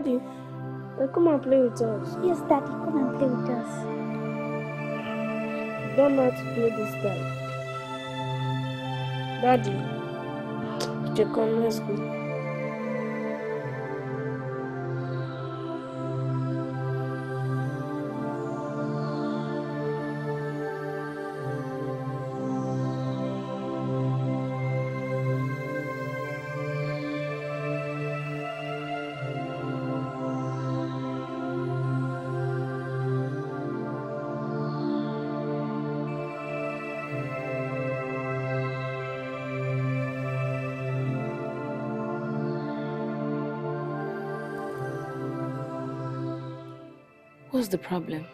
Daddy, uh, come and play with us. Yes, Daddy, come and play with us. Don't know to play this time. Daddy, come, let's go. The problem?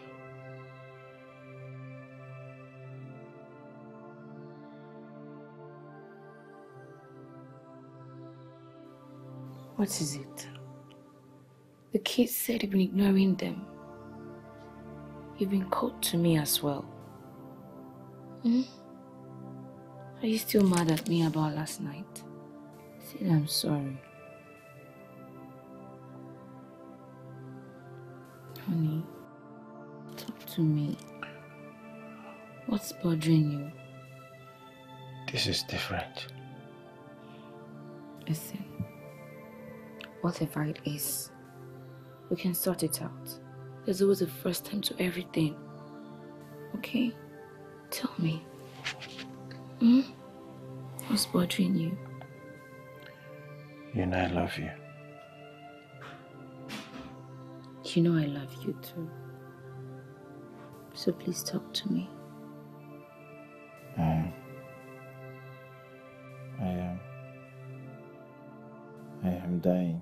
What is it? The kids said you've been ignoring them. You've been cold to me as well. Hmm? Are you still mad at me about last night? Say I'm sorry. Honey, to me. What's bothering you? This is different. Listen, whatever it is, we can sort it out. There's always a first time to everything. Okay? Tell me. Hmm? What's bothering you? You know I love you. You know I love you too. So please talk to me. Um, I am. I am dying.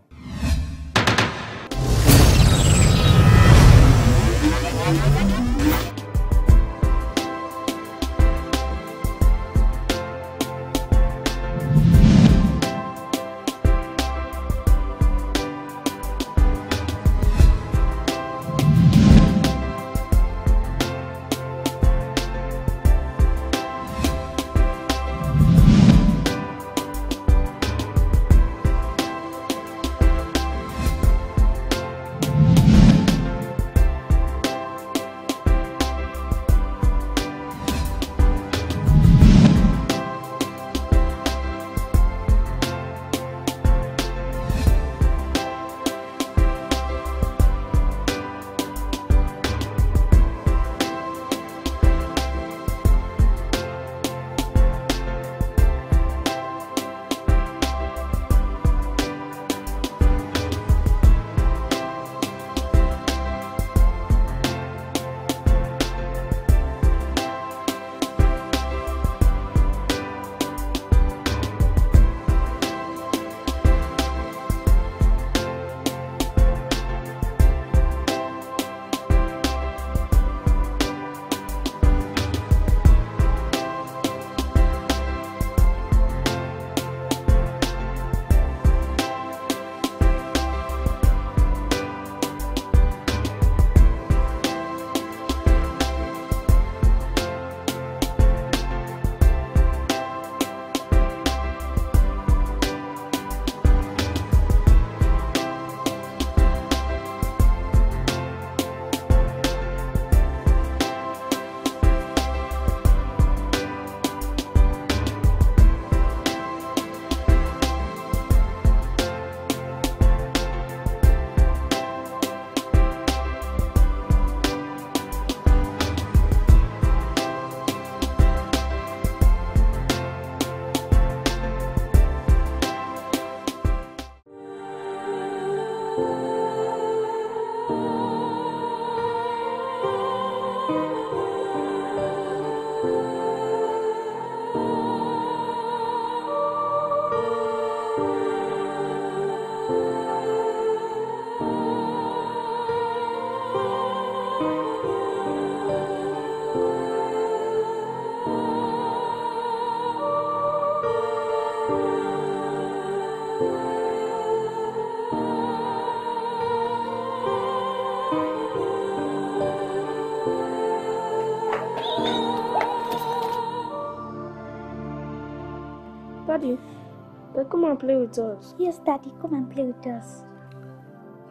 And play with us. Yes, Daddy, come and play with us.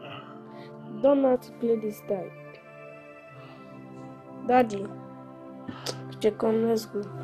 Don't know how to play this time. Daddy, check on, let's go.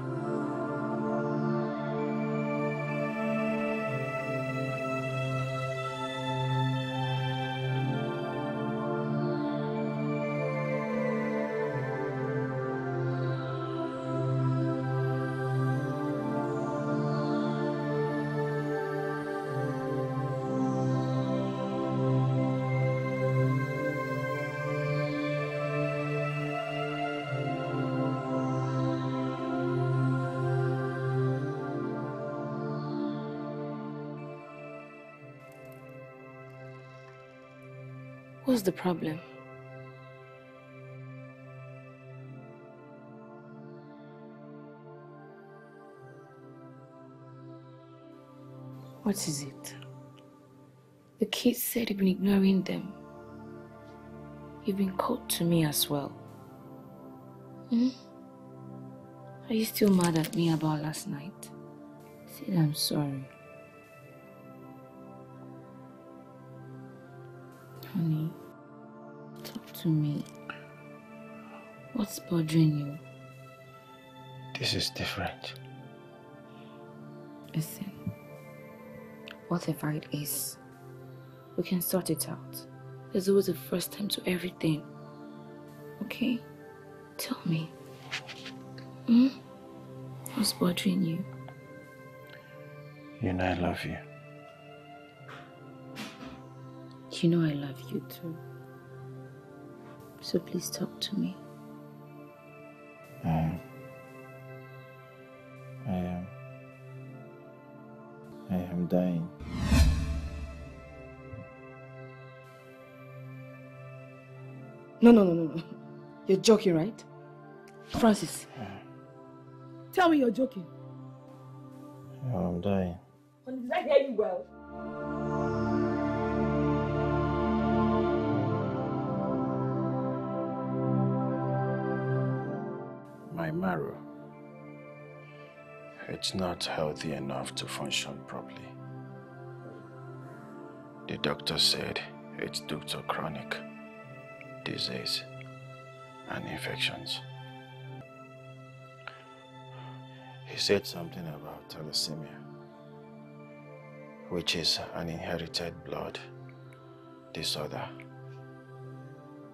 What's the problem? What is it? The kids said you've been ignoring them. You've been cold to me as well. Hmm? Are you still mad at me about last night? Say I'm sorry. What's bothering you? This is different. Listen, whatever it is, we can sort it out. There's always a first time to everything. Okay? Tell me. Hmm? What's bothering you? You know I love you. You know I love you too. So please talk to me. Um, I am. I am dying. No, no, no, no, no. You're joking, right? Francis. Tell me you're joking. Oh, I'm dying. Did I hear you well? Marrow. It's not healthy enough to function properly. The doctor said it's due to chronic disease and infections. He said something about thalassemia, which is an inherited blood disorder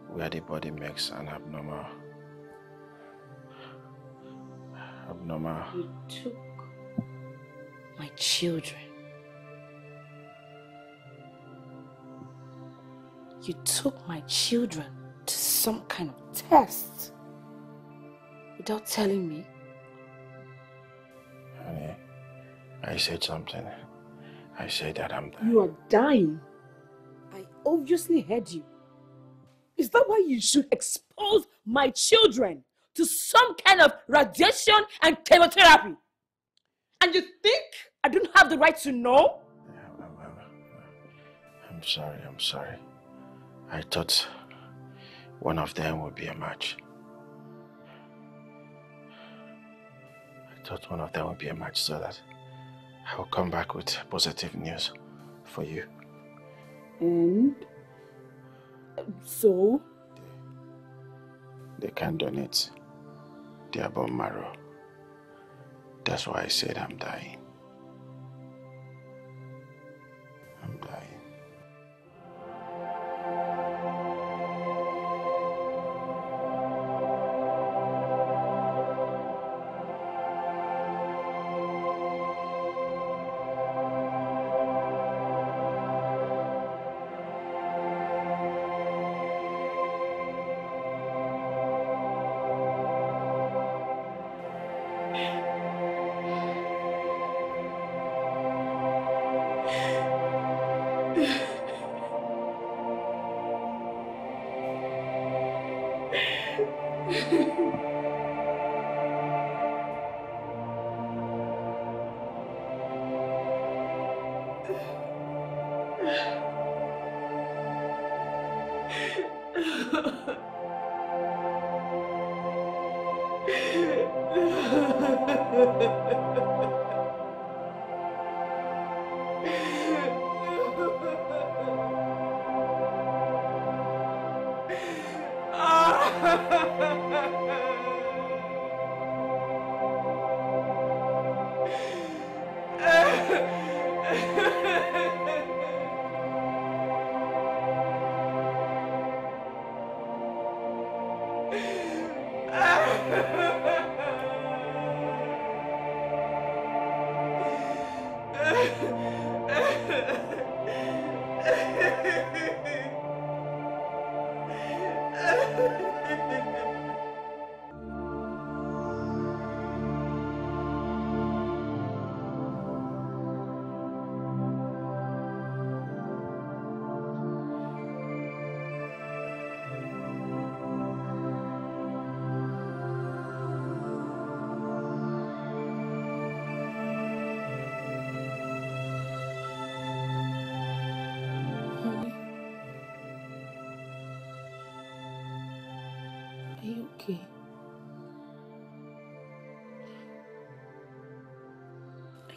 where the body makes an abnormal You took my children. You took my children to some kind of test without telling me. honey. I said something. I said that I'm dying. You are dying. I obviously heard you. Is that why you should expose my children to some kind of radiation and chemotherapy? And you think I don't have the right to know? I'm, sorry, I'm sorry. I thought one of them would be a match. I thought one of them would be a match so that I will come back with positive news for you. And so, They can donate their bone marrow. That's why I said I'm dying.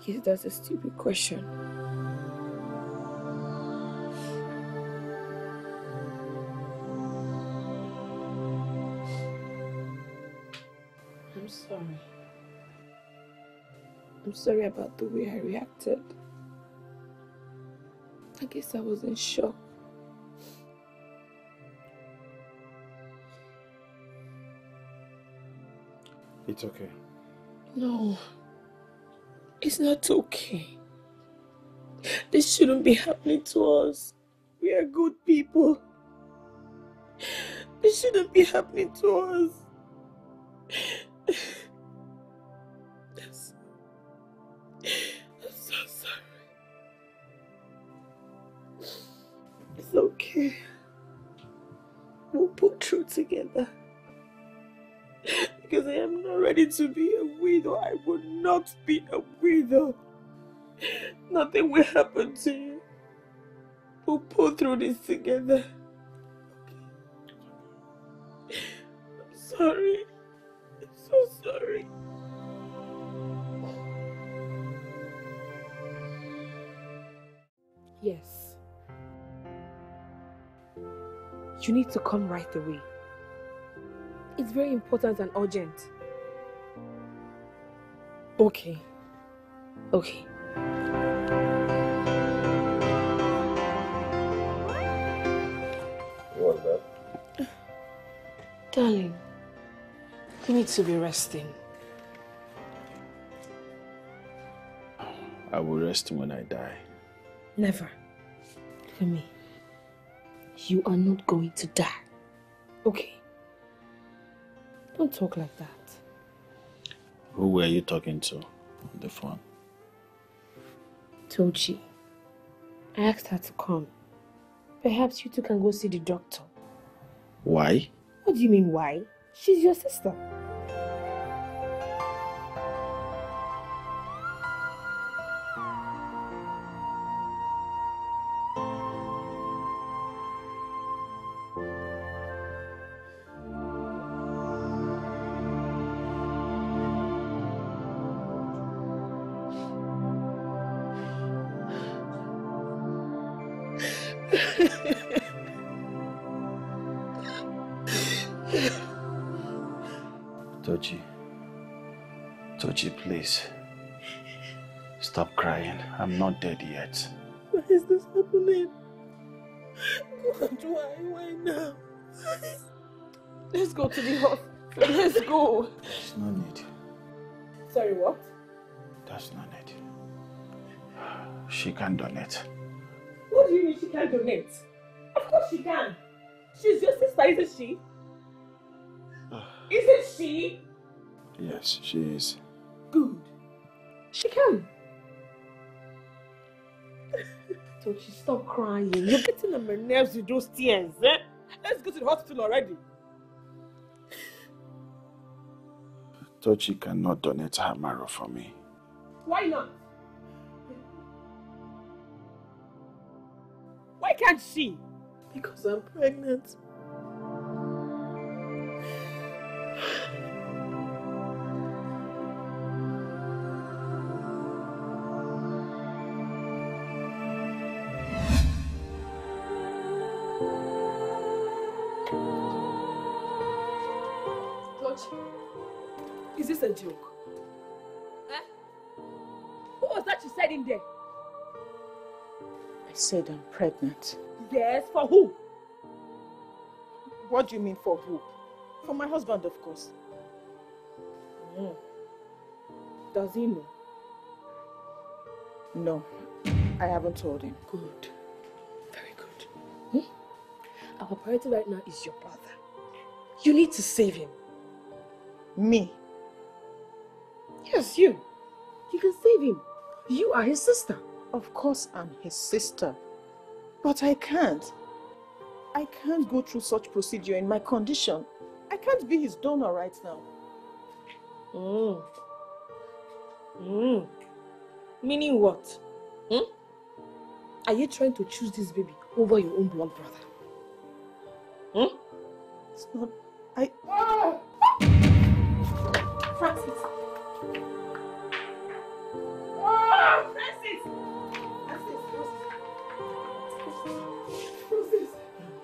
I guess that's a stupid question. I'm sorry. I'm sorry about the way I reacted. I guess I was in shock. It's okay. No, it's not okay. This shouldn't be happening to us. We are good people. This shouldn't be happening to us. I'm so, sorry. It's okay. We'll put through together. Because I am not ready to be a widow. I will not be. Nothing will happen to you. We'll pull through this together. I'm sorry. I'm so sorry. Yes. You need to come right away. It's very important and urgent. Okay. Okay. Darling, you need to be resting. I will rest when I die. Never. Look at me. You are not going to die. Okay? Don't talk like that. Who were you talking to on the phone? Tochi. I asked her to come. Perhaps you two can go see the doctor. Why? What do you mean, why? She's your sister. Not dead yet. Why is this happening? God, why? Why now? Let's go to the hospital. Let's go. There's no need. Sorry, what? There's no need. She can donate. What do you mean she can't donate? Of course she can. She's your sister, isn't she? Isn't she? Yes, she is. Good. She can. Don't you stop crying. You're getting on my nerves with those tears, eh? Let's go to the hospital already. Tochi cannot donate her marrow for me. Why not? Why can't she? Because I'm pregnant. Joke? Eh? Who was that you said in there? I said I'm pregnant. Yes, for who? What do you mean for who? For my husband, of course. Mm. Does he know? No, I haven't told him. Good. Very good. Hmm? Our priority right now is your brother. You need to save him. Me? Yes, you. You can save him. You are his sister. Of course I'm his sister. But I can't. I can't go through such procedure in my condition. I can't be his donor right now. Mm. Mm. Meaning what? Hmm? Are you trying to choose this baby over your own blood brother? Hmm? It's not... I... Francis! Francis! Francis! Francis!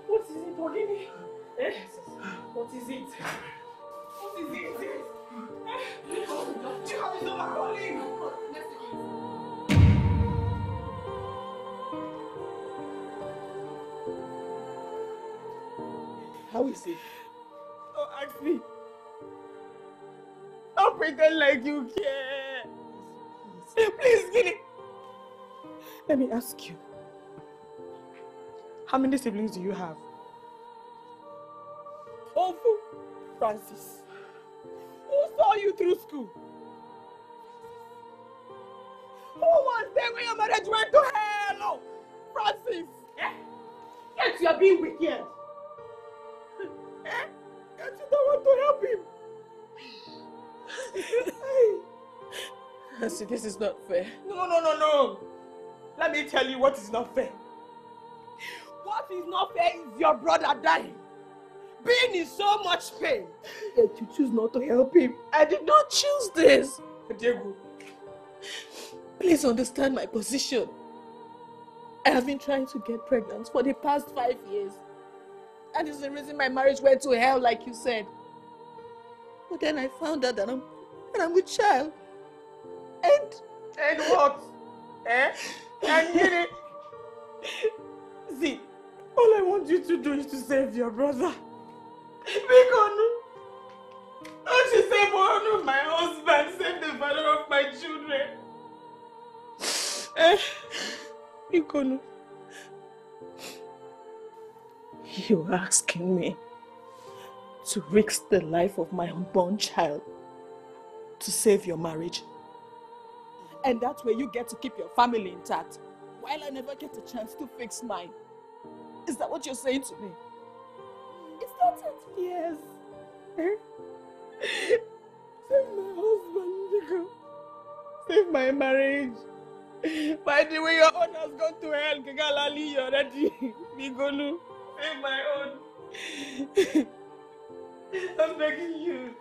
What is it, Ogini? Eh? What is it? What is it? Do you have his number calling? How is he? Don't ask me. Don't pretend like you care. Please, Gini. Let me ask you. How many siblings do you have? Awful. Francis. Who saw you through school? Who was there when your marriage went to hell? Oh, Francis. Eh? Yes, you are being wicked. Eh? Yes, you don't want to help him. Nancy, this is not fair. No, no, no, no. Let me tell you what is not fair. What is not fair is your brother dying. Being in so much pain. Yet you choose not to help him. I did not choose this. Diego, Please understand my position. I have been trying to get pregnant for the past five years. And it's the reason my marriage went to hell, like you said. But then I found out that I'm, that I'm with child. And and what? Eh? And Gini, see, all I want you to do is to save your brother. Bikonu, don't you save one of my husband, save the father of my children. Eh, Ikonu, you asking me to risk the life of my unborn child to save your marriage? And that way you get to keep your family intact, while I never get a chance to fix mine. Is that what you're saying to me? Is that it? Yes. Save my husband, Biko. Save my marriage. By the way, your own has gone to hell. Kigalali already. Bigolu, save my own. I'm begging you.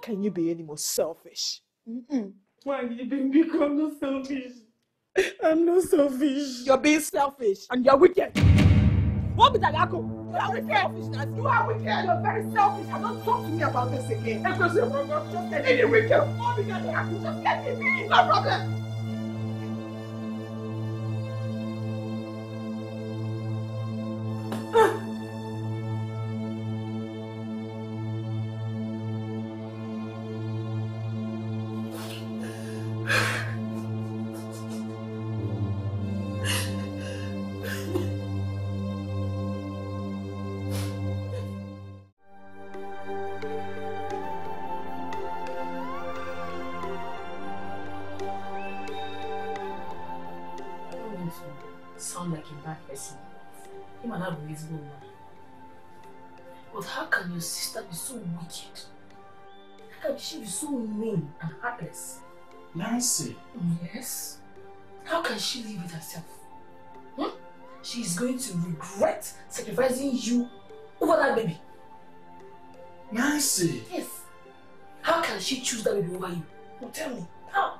Can you be any more selfish? Mm-mm. Why you being become no selfish? I'm not selfish. You're being selfish. and you're wicked. What be that, Yako? You are wicked. Selfishness. You are wicked. You're very selfish. And don't talk to me about this again. Because you're wrong. Just get me the wicked. What be that, Yako? Just get me. No problem. Him and I be reasonable man. But how can your sister be so wicked? How can she be so mean and heartless? Nancy, Yes. How can she live with herself? Hmm? She is going to regret sacrificing you over that baby. Nancy. Yes. How can she choose that baby over you? No, tell me. How?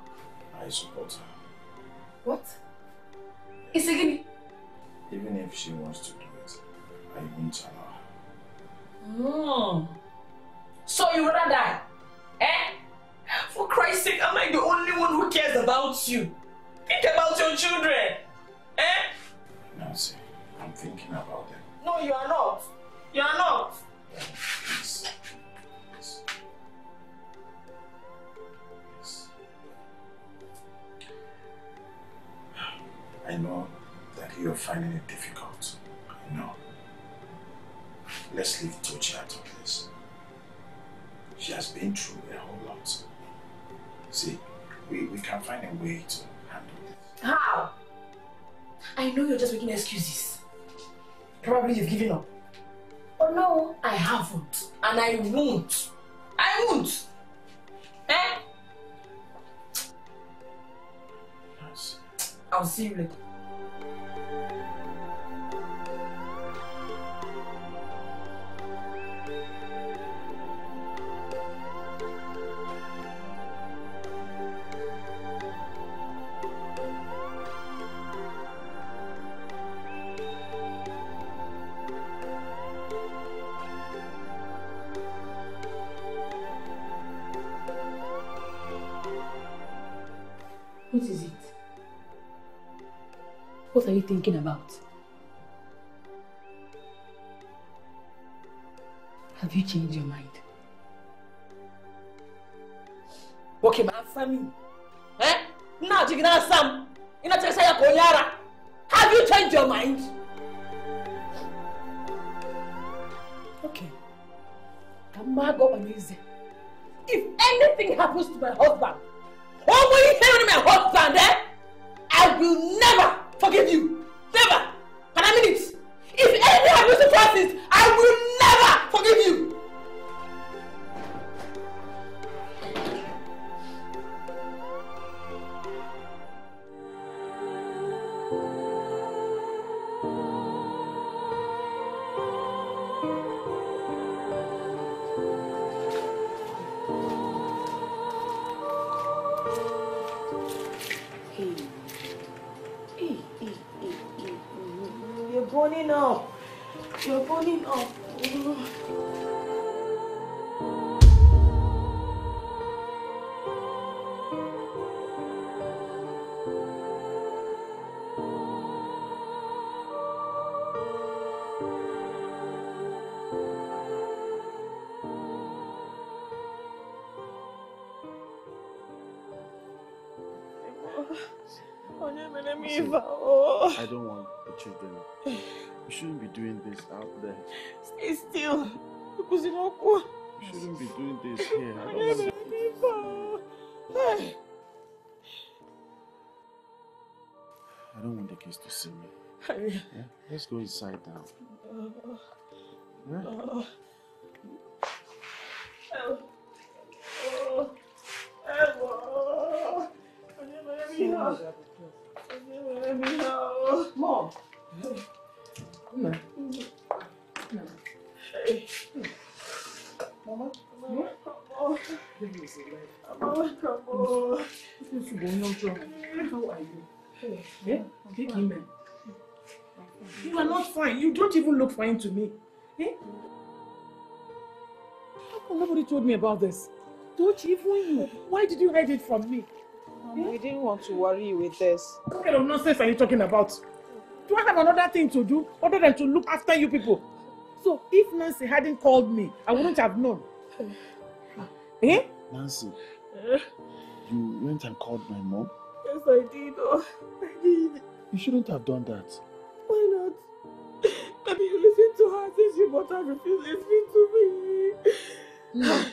I support her. What? It's again. Even if she wants to I won't allow her. Mm. So you would rather die? Eh? For Christ's sake, am I the only one who cares about you? Think about your children. Eh? Nancy, I'm thinking about them. No, you are not. You are not. Please. Please. Please. I know that you're finding it difficult. Let's leave Tochi out of this. She has been through a whole lot. See, we, we can find a way to handle this. How? I know you're just making excuses. Probably you've given up. Oh no, I haven't. And I won't. I won't. Eh? I'll see you later. Thinking about? Have you changed your mind? Okay, my family. Eh? Now, you can Sam. You know, say Konyara. Have you changed your mind? Okay. Come back up and easy. If anything happens to my husband, or when you hear my husband, eh? I will never forgive you. Never. I mean it? If anything happens to I will never forgive you. Let's go inside now. Yeah? You are not fine. You don't even look fine to me. Eh? How come nobody told me about this? Don't even you. Why did you hide it from me? We didn't want to worry you with this. What kind of nonsense are you talking about? Do I have another thing to do other than to look after you people? So if Nancy hadn't called me, I wouldn't have known. Eh? Nancy, you went and called my mom? Yes, I did. Oh, I did. You shouldn't have done that. Why not? Maybe you listen to her since your mother refused listening to me. No,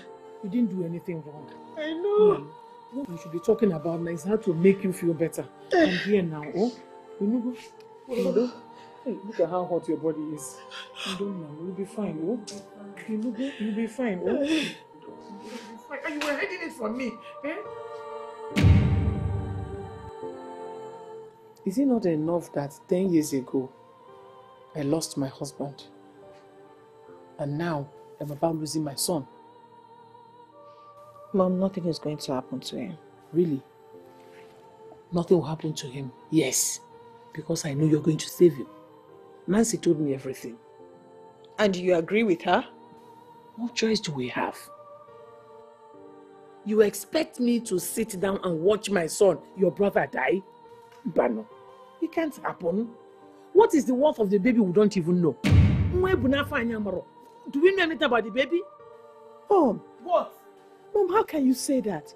you didn't do anything wrong. I know. What we should be talking about now is how to make you feel better. I'm here now. Oh, you know, you know, hey, look at how hot your body is. You don't know. You'll be fine. Oh, you know, you'll be fine. Oh, you'll be fine. And you were hiding it from me. Eh? Is it not enough that 10 years ago I lost my husband? And now I'm about losing my son. Mom, nothing is going to happen to him. Really? Nothing will happen to him? Yes. Because I know you're going to save him. Nancy told me everything. And you agree with her? What choice do we have? You expect me to sit down and watch my son, your brother, die? Bano, it can't happen. What is the worth of the baby we don't even know? Nwa ebu n'afọ anyị. Do we know anything about the baby? Mom, What? Mom, how can you say that?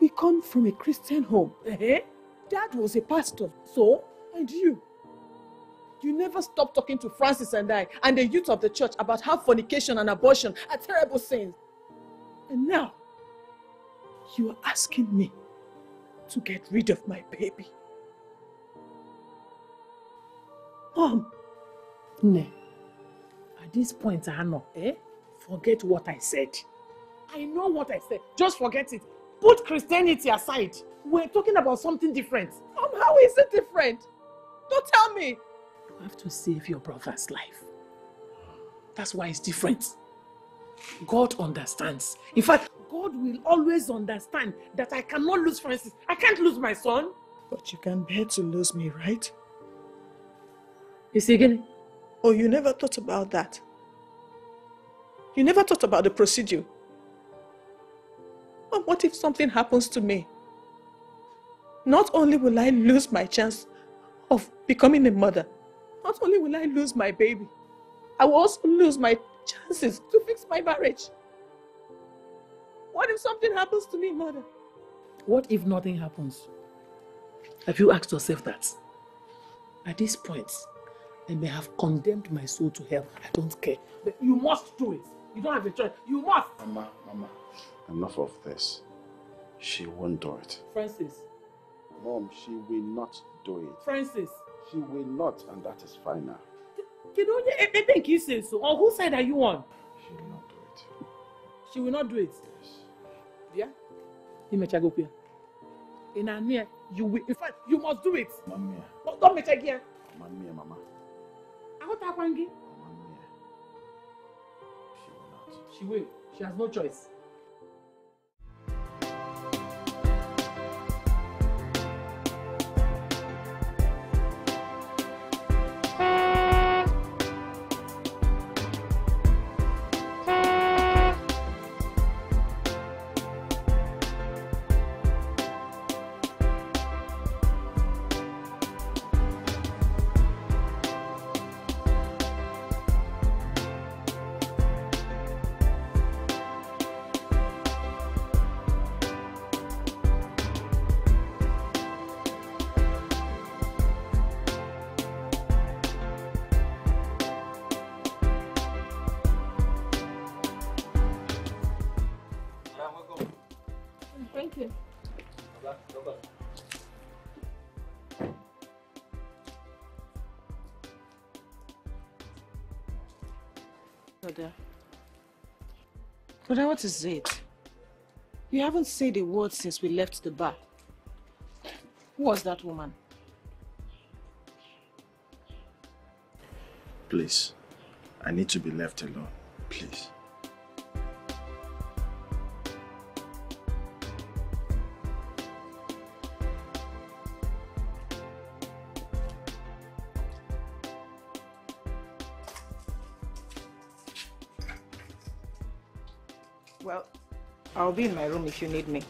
We come from a Christian home. Eh? Dad was a pastor. So? And you? You never stop talking to Francis and I and the youth of the church about how fornication and abortion are terrible sins. And now, you are asking me to get rid of my baby. Mom, Ne. At this point, Ano, eh? Forget what I said. I know what I said. Just forget it. Put Christianity aside. We're talking about something different. Mom, how is it different? Don't tell me. You have to save your brother's life. That's why it's different. God understands. In fact, God will always understand that I cannot lose Francis. I can't lose my son. But you can bear to lose me, right? You see again? Oh, you never thought about that. You never thought about the procedure. Mom, what if something happens to me? Not only will I lose my chance of becoming a mother, not only will I lose my baby, I will also lose my chances to fix my marriage. What if something happens to me, mother? What if nothing happens? Have you asked yourself that? At this point, I may have condemned my soul to hell. I don't care. But you must do it. You don't have a choice. You must. Mama, Mama, enough of this. She won't do it. Francis. Mom, she will not do it. Francis. She will not, and that is final. Kedu onye e- ebe nke isi so? On whose side are you on? She will not do it. She will not do it. Yes. Yeah? Imechagokwu ya. Ị na-anụ ya? You will. In fact, you must do it. Mama, Don't- Don't mechagi ya. Mama, Mama, Aghọtakwa gị. Mama. She will not. She will. She has no choice. Brother, what is it? You haven't said a word since we left the bar. Who was that woman? Please, I need to be left alone. Please. I'll be in my room if you need me.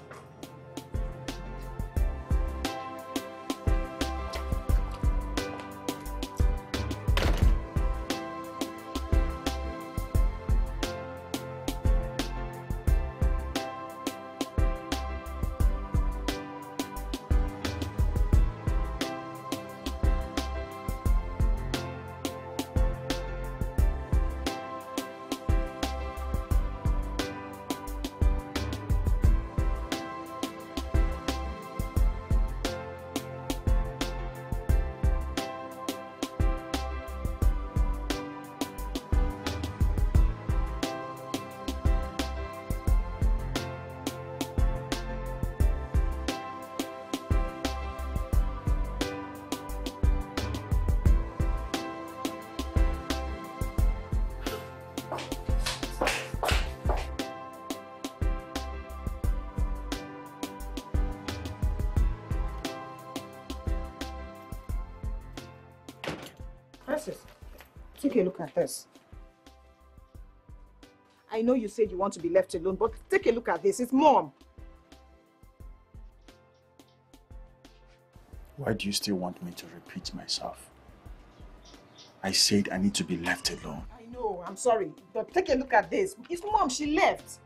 Take a look at this. I know you said you want to be left alone, but take a look at this. It's mom. Why do you still want me to repeat myself? I said I need to be left alone. I know, I'm sorry, but take a look at this. It's mom, she left.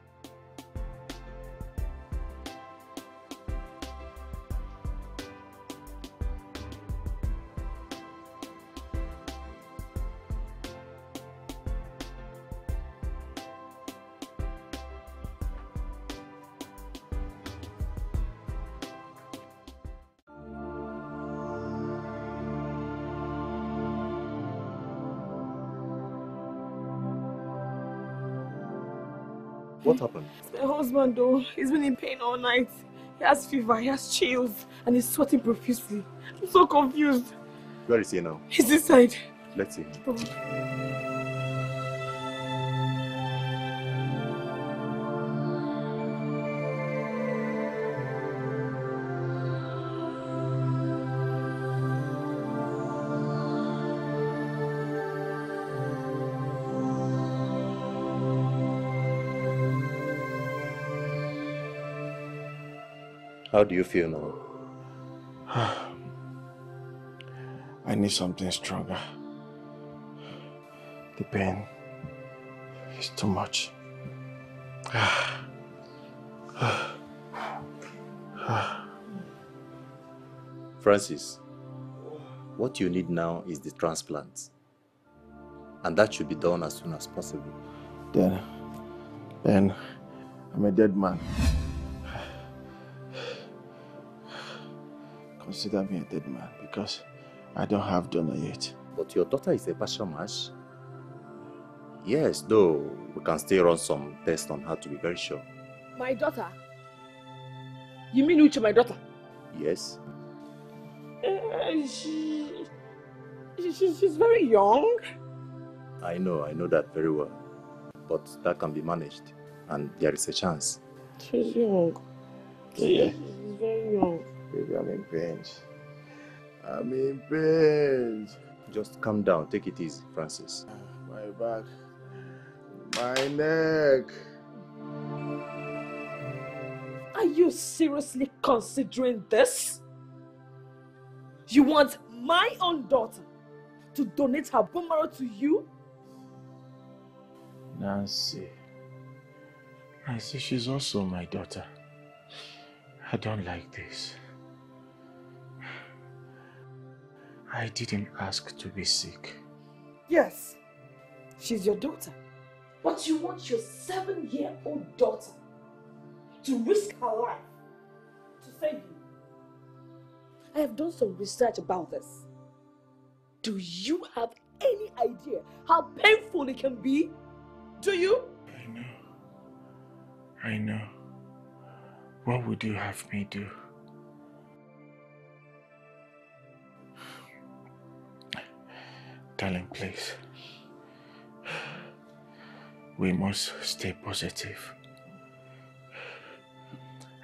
What happened? My husband, though, he's been in pain all night. He has fever, he has chills, and he's sweating profusely. I'm so confused. Where is he now? He's inside. Let's see. Oh. How do you feel now? I need something stronger. The pain is too much. Francis, what you need now is the transplant. And that should be done as soon as possible. Then, then, I'm a dead man. Consider me a dead man because I don't have donor yet. But your daughter is a partial match. Yes, though we can still run some tests on her to be very sure. My daughter? You mean Uche, my daughter? Yes? Uh, she, she, she's very young. I know, I know that very well. But that can be managed. And there is a chance. She's young. Yeah. She's very young. Baby, I'm in pain. I'm in pain. Just calm down. Take it easy, Francis. My back. My neck. Are you seriously considering this? You want my own daughter to donate her bone marrow to you? Nancy. Nancy, she's also my daughter. I don't like this. I didn't ask to be sick. Yes, she's your daughter. But you want your seven year old daughter to risk her life to save you. I have done some research about this. Do you have any idea how painful it can be? Do you? I know. I know. What would you have me do? Darling, please. We must stay positive.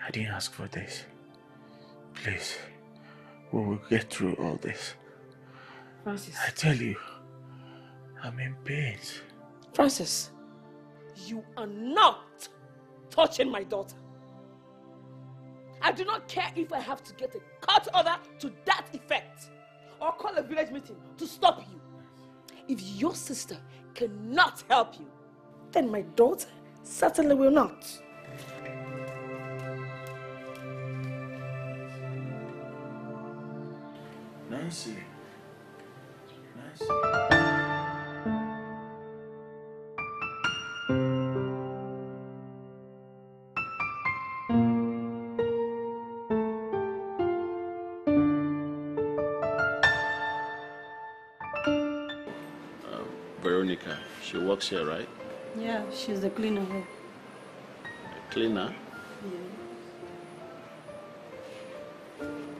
I didn't ask for this. Please, we will get through all this. Francis. I tell you, I'm in pain. Francis, you are not touching my daughter. I do not care if I have to get a court order to that effect or call a village meeting to stop you. If your sister cannot help you, then my daughter certainly will not. Nancy. Nancy. Works here, right? Yeah, she's the cleaner here. A cleaner?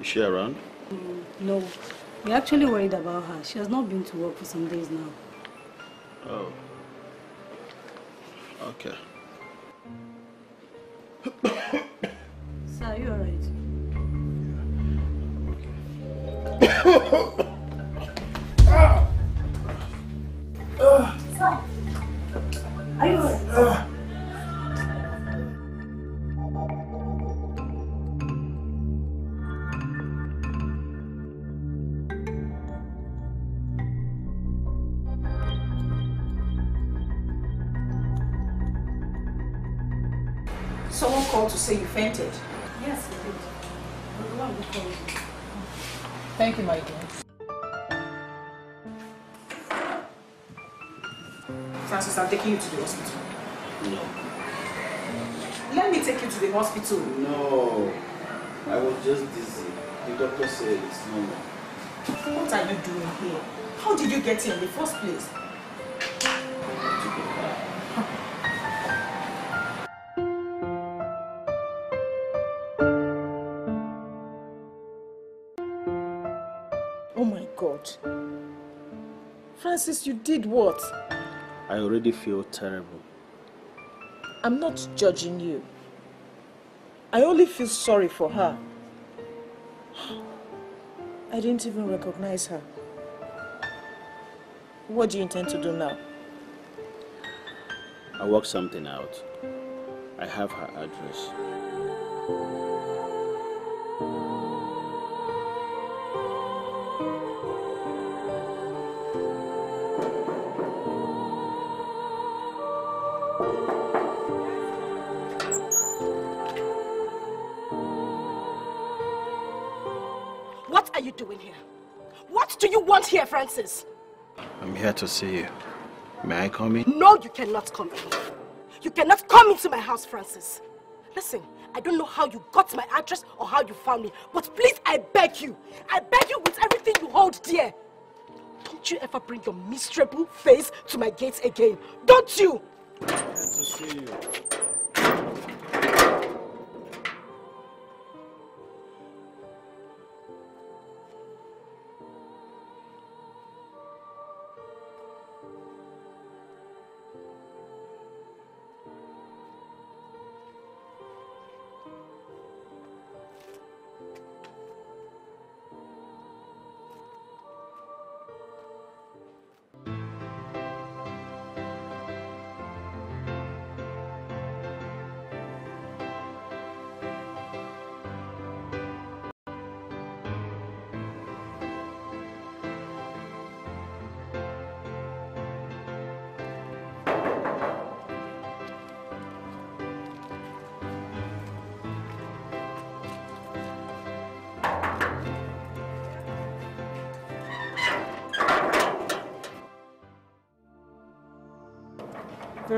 Is she around? Mm, no, we're actually worried about her. She has not been to work for some days now. Oh. Okay. Fainted. Yes, we did. We're the one who called you. Thank you, my dear. Francis, I'm taking you to the hospital. No. Let me take you to the hospital. No. I was just dizzy. The doctor said it's normal. What are you doing here? How did you get here in the first place? Francis, you did what? I already feel terrible. I'm not judging you. I only feel sorry for her. I didn't even recognize her. What do you intend to do now? I work something out. I have her address. Here, Francis? I'm here to see you. May I come in? No, you cannot come in. You cannot come into my house, Francis. Listen, I don't know how you got my address or how you found me, but please, I beg you. I beg you with everything you hold dear. Don't you ever bring your miserable face to my gates again. Don't you? Here to see you.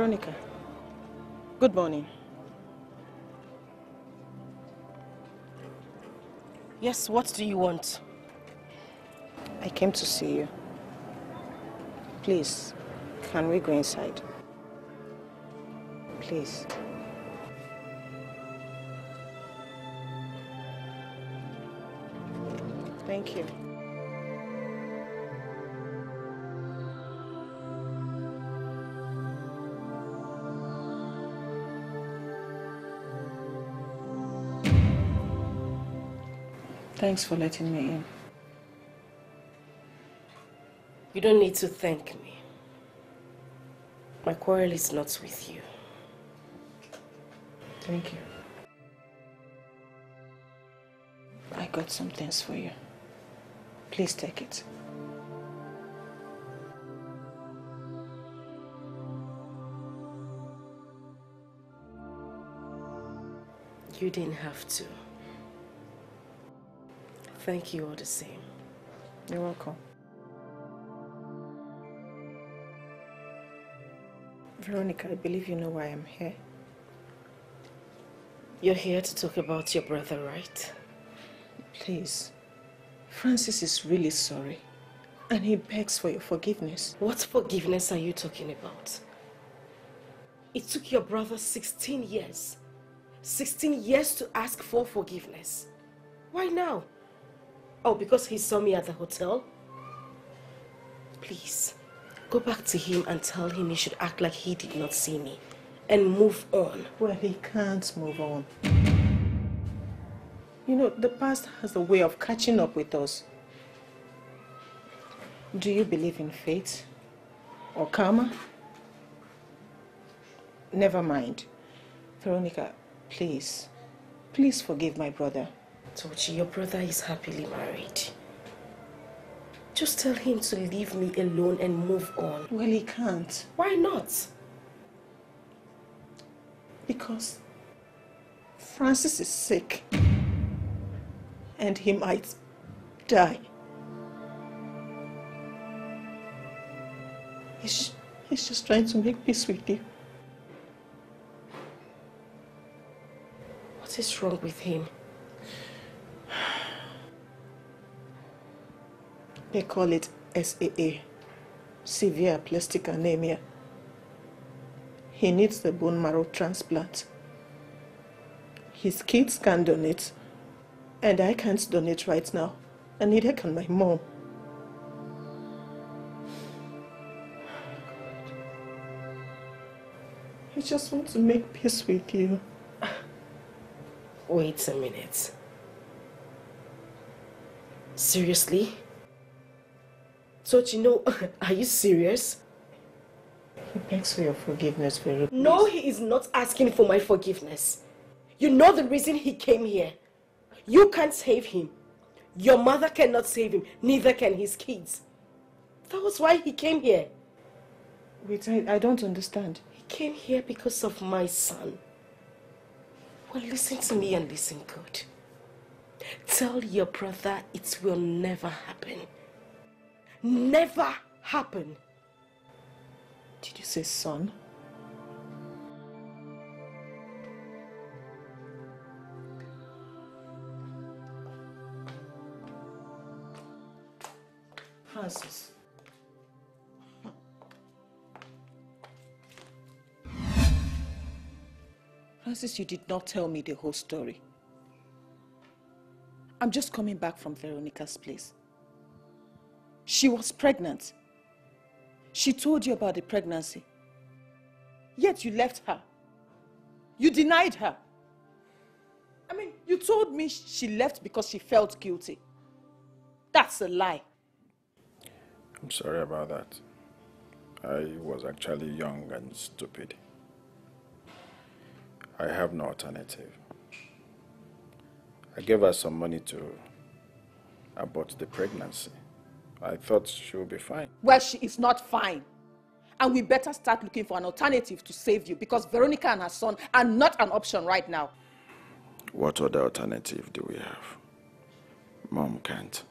Veronica, good morning. Yes, what do you want? I came to see you. Please, can we go inside? Please. Thank you. Thanks for letting me in. You don't need to thank me. My quarrel is not with you. Thank you. I got some things for you. Please take it. You didn't have to. Thank you all the same. You're welcome. Veronica, I believe you know why I'm here. You're here to talk about your brother, right? Please. Francis is really sorry. And he begs for your forgiveness. What forgiveness are you talking about? It took your brother 16 years. 16 years to ask for forgiveness. Why now? Oh, because he saw me at the hotel? Please, go back to him and tell him he should act like he did not see me. And move on. Well, he can't move on. You know, the past has a way of catching up with us. Do you believe in fate? Or karma? Never mind. Veronica, please. Please forgive my brother. Tochi, your brother is happily married. Just tell him to leave me alone and move on. Well, he can't. Why not? Because Francis is sick. And he might die. He's, he's just trying to make peace with you. What is wrong with him? They call it SAA, severe aplastic anemia. He needs the bone marrow transplant. His kids can donate, and I can't donate right now. And neither can my mom. I just want to make peace with you. Wait a minute. Seriously? Don't you know, are you serious? He begs for your forgiveness, Vero. No, he is not asking for my forgiveness. You know the reason he came here. You can't save him. Your mother cannot save him, neither can his kids. That was why he came here. Wait, I, I don't understand. He came here because of my son. Well, listen to me and listen good. Tell your brother it will never happen never happen. Did you say son? Francis. Francis, you did not tell me the whole story. I'm just coming back from Veronica's place. She was pregnant. She told you about the pregnancy. Yet you left her. You denied her. I mean, you told me she left because she felt guilty. That's a lie. I'm sorry about that. I was actually young and stupid. I have no alternative. I gave her some money to abort the pregnancy. I thought she would be fine. Well, she is not fine. And we better start looking for an alternative to save you because Veronica and her son are not an option right now. What other alternative do we have? Mom can't.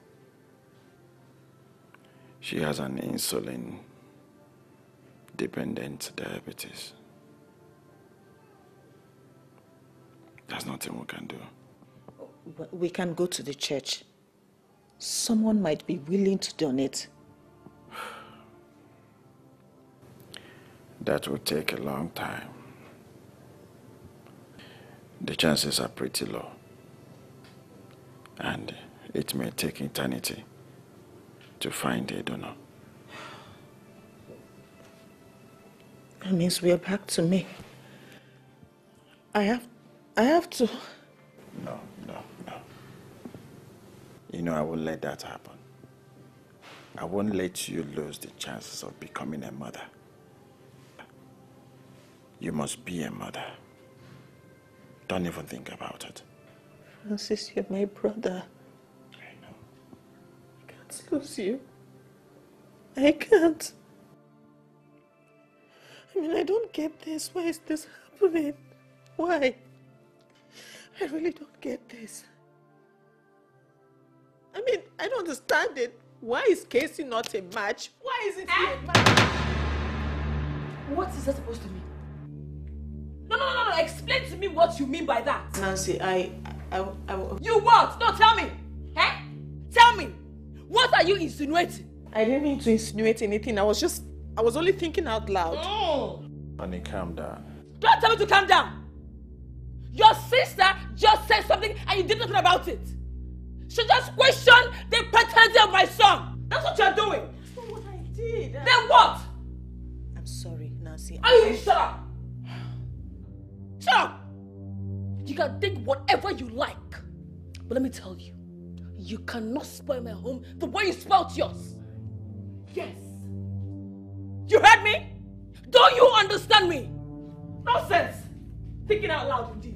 She has an insulin dependent diabetes. There's nothing we can do. We can go to the church someone might be willing to donate. That will take a long time. The chances are pretty low. And it may take eternity to find a donor. That means we are back to me. I have, I have to. No, no. You know, I won't let that happen. I won't let you lose the chances of becoming a mother. You must be a mother. Don't even think about it. Francis, you're my brother. I know. I can't lose you. I can't. I mean, I don't get this. Why is this happening? Why? I really don't get this. I mean, I don't understand it. Why is Casey not a match? Why isn't he a match? What is that supposed to mean? No, no, no, no, explain to me what you mean by that. Nancy, I, I, I, I You what? No, tell me. Eh? Tell me. What are you insinuating? I didn't mean to insinuate anything. I was just, I was only thinking out loud. Oh. Honey, calm down. Don't tell me to calm down. Your sister just said something and you did nothing about it. She just questioned the paternity of my son. That's what you're doing. That's not what I did. Then what? I'm sorry, Nancy. Are you shut up? Shut up! You can think whatever you like. But let me tell you, you cannot spoil my home the way you spoilt yours. Yes. You heard me? Don't you understand me? Nonsense! Thinking out loud indeed.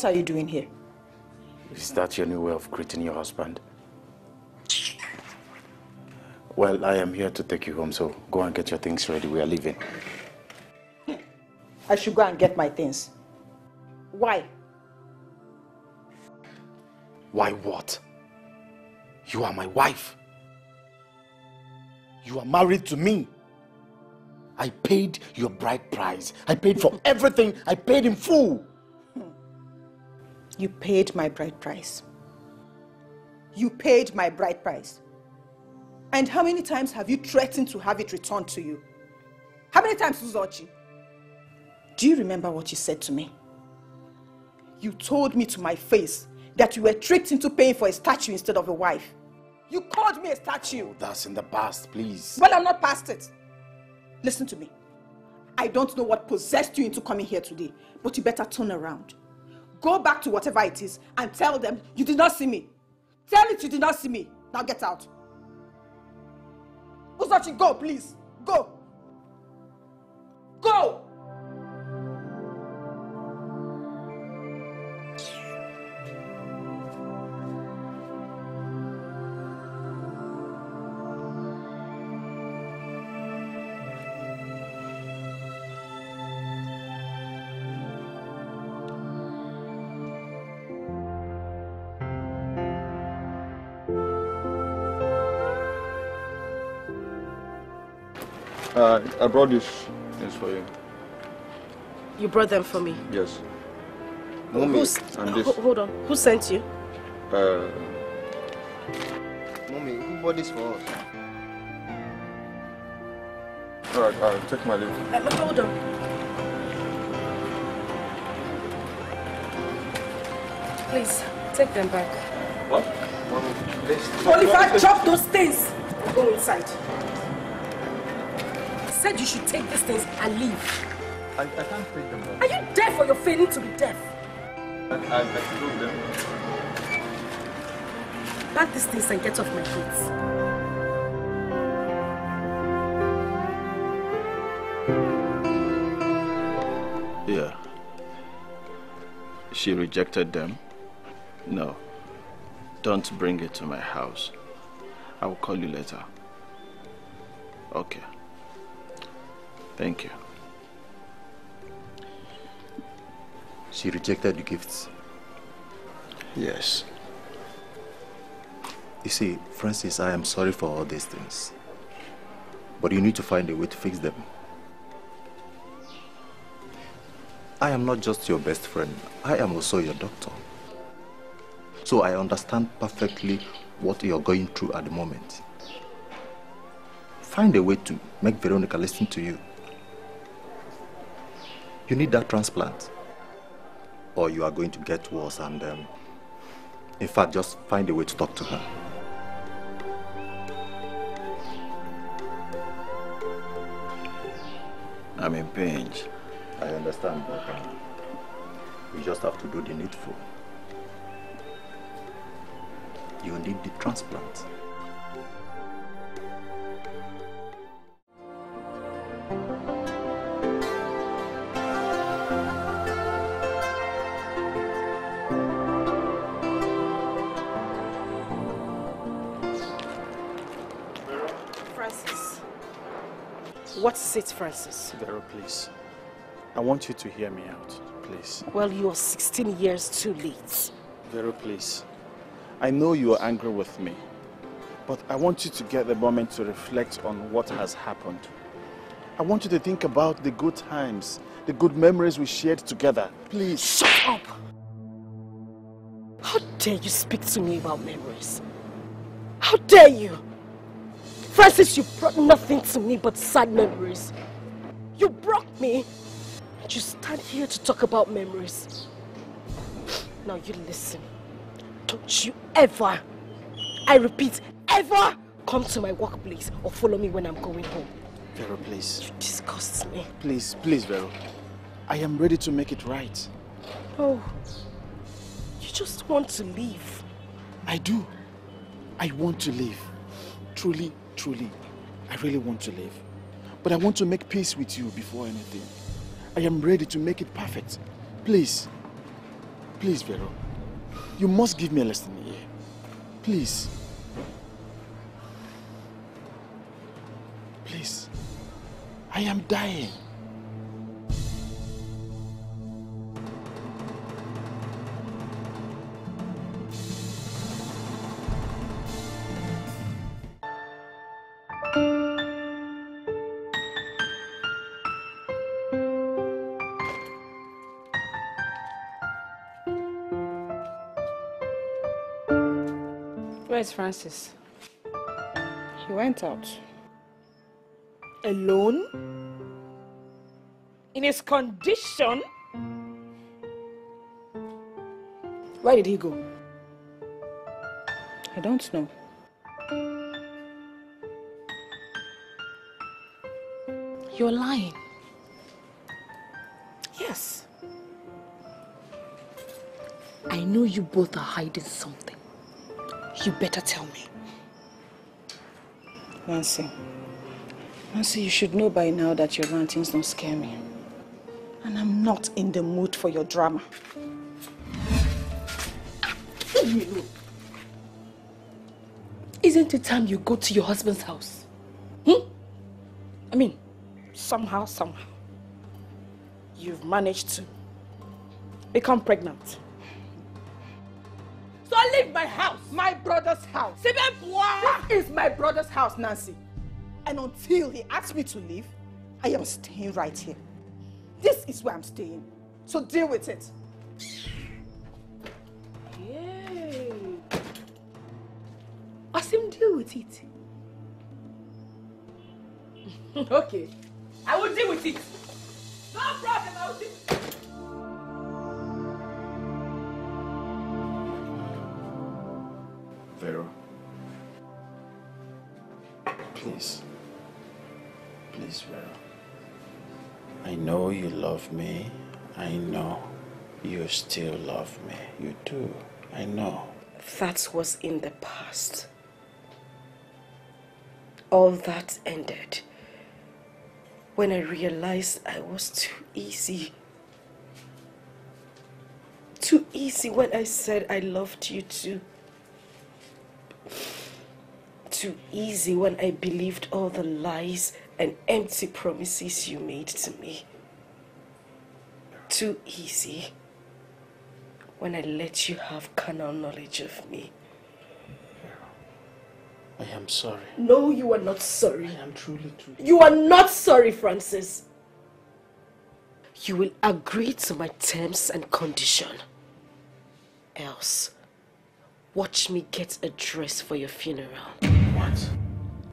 What are you doing here? Is that your new way of greeting your husband? Well, I am here to take you home, so go and get your things ready. We are leaving. I should go and get my things. Why? Why what? You are my wife. You are married to me. I paid your bride price. I paid for everything. I paid in full. You paid my bride price. You paid my bride price. And how many times have you threatened to have it returned to you? How many times, Uzochi? Do you remember what you said to me? You told me to my face that you were tricked into paying for a statue instead of a wife. You called me a statue. That's in the past, please. Well, I'm not past it. Listen to me. I don't know what possessed you into coming here today, but you better turn around. Go back to whatever it is and tell them you did not see me. Tell it you did not see me. Now get out. Uzochi, go, please. Go. Go! Uh, I brought this. This for you. You brought them for me. Yes. Mommy, Who's, and this. Hold on. Who sent you? Uh, Mommy, who bought this for us? all right, I'll take my leave. Uh, hold on. Please, take them back. What? Mommy, please. Oliver, drop those things. Go inside. I said you should take these things and leave. I, I can't take them Are you deaf or you're failing to be deaf? back. I, I, I told them. Pack these things and get off my feet. Yeah. She rejected them? No. Don't bring it to my house. I will call you later. Okay. Thank you. She rejected the gifts. Yes. You see, Francis, I am sorry for all these things. But you need to find a way to fix them. I am not just your best friend, I am also your doctor. So I understand perfectly what you're going through at the moment. Find a way to make Veronica listen to you. You need that transplant. Or you are going to get worse and, um, in fact, just find a way to talk to her. I'm in pain. I understand, but um, you just have to do the needful. You need the transplant. What is it, Francis? Vera, please. I want you to hear me out, please. Well, you're 16 years too late. Vera, please. I know you are angry with me, but I want you to get the moment to reflect on what has happened. I want you to think about the good times, the good memories we shared together. Please. Shut up! How dare you speak to me about memories? How dare you? Francis, you brought nothing to me but sad memories. You broke me. And you stand here to talk about memories. Now you listen. Don't you ever, I repeat, ever come to my workplace or follow me when I'm going home. Vero, please. You disgust me. Please, please, Vero. I am ready to make it right. Oh, you just want to leave. I do. I want to leave. Truly, truly, I really want to live. But I want to make peace with you before anything. I am ready to make it perfect. Please. Please, Vero. You must give me a lesson here. Please. Please. I am dying. Where's Francis? He went out. Alone? In his condition? Where did he go? I don't know. You're lying. Yes. I know you both are hiding something. You better tell me. Nancy. Nancy, you should know by now that your rantings don't scare me. And I'm not in the mood for your drama. Leave me alone. Isn't it time you go to your husband's house? Hmm? I mean, somehow, somehow, you've managed to become pregnant. So leave my house. My brother's house. This is my brother's house, Nancy. And until he asks me to leave, I am staying right here. This is where I'm staying. So deal with it. Yay. Asim, deal with it. okay. I will deal with it. No problem, I will deal Vero. Please. Please, Vero. I know you love me. I know you still love me. You do. I know. That was in the past. All that ended when I realized I was too easy. Too easy when I said I loved you too. Too easy when I believed all the lies and empty promises you made to me. Too easy when I let you have carnal knowledge of me. I am sorry. No, you are not sorry. I am truly, truly. You are not sorry, Francis. You will agree to my terms and condition. Else, watch me get a dress for your funeral. What?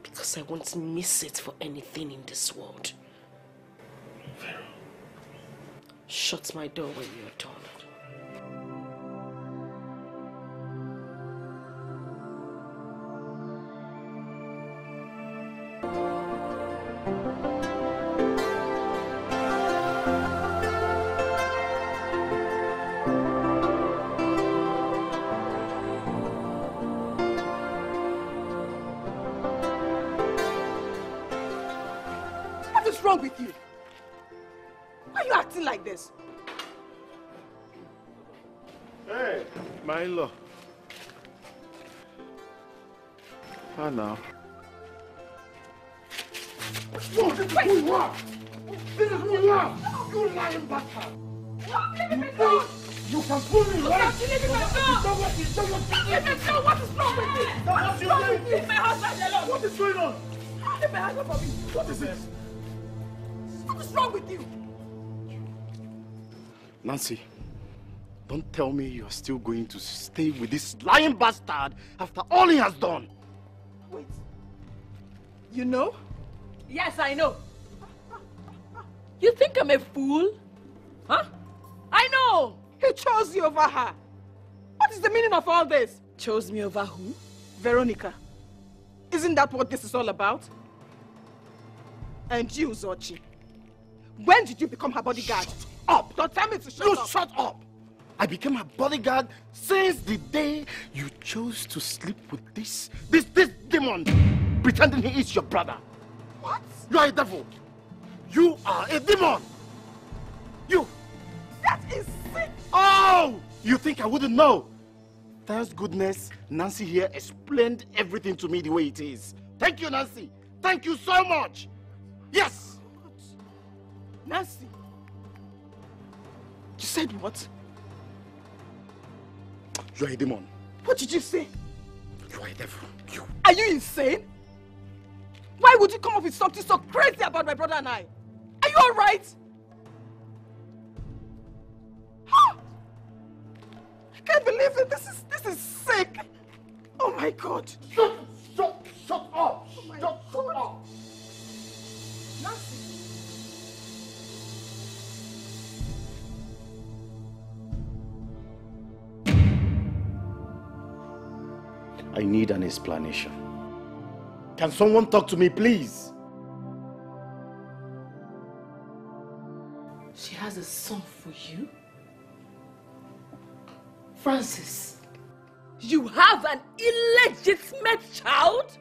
Because I won't miss it for anything in this world. Shut my door when you're done. Tell me you are still going to stay with this lying bastard after all he has done. Wait. You know? Yes, I know. You think I'm a fool? Huh? I know! He chose you over her. What is the meaning of all this? Chose me over who? Veronica. Isn't that what this is all about? And you, Zochi. When did you become her bodyguard? Shut up! Don't tell me to shut you up! shut up! I became her bodyguard since the day you chose to sleep with this, this, this demon, pretending he is your brother. What? You are a devil. You are a demon. You. That is sick! Oh! You think I wouldn't know? Thanks goodness, Nancy here explained everything to me the way it is. Thank you, Nancy. Thank you so much. Yes. Nancy. You said what? You are a demon. What did you say? You are a devil. You. Are you insane? Why would you come up with something so crazy about my brother and I? Are you alright? I can't believe it. This is this is sick. Oh my god. Shut, shut, shut up. Oh my shut, shut up. Nancy. I need an explanation. Can someone talk to me, please? She has a son for you? Francis. You have an illegitimate child?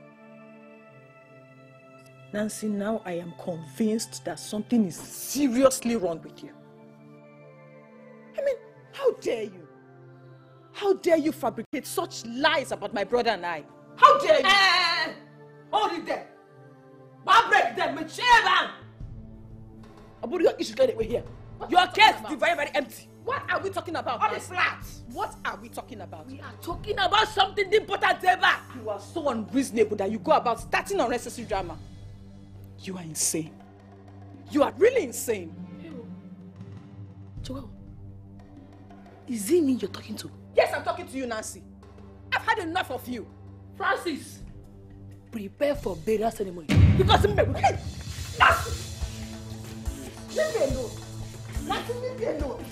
Nancy, now I am convinced that something is seriously wrong with you. I mean, how dare you? How dare you fabricate such lies about my brother and I? How dare you? Eh, hold it there. My break them, my chair About your issue, get away here. What Your are you talking case is very, very empty. What are we talking about? The Nancy? flat. What are we talking about? We are talking about something important ever. You are so unreasonable that you go about starting unnecessary drama. You are insane. You are really insane. Joel, is it me you're talking to? Yes, I'm talking to you, Nancy. I've had enough of you. Francis, prepare for burial ceremony. Because Nancy, leave me alone. Nancy, leave me alone.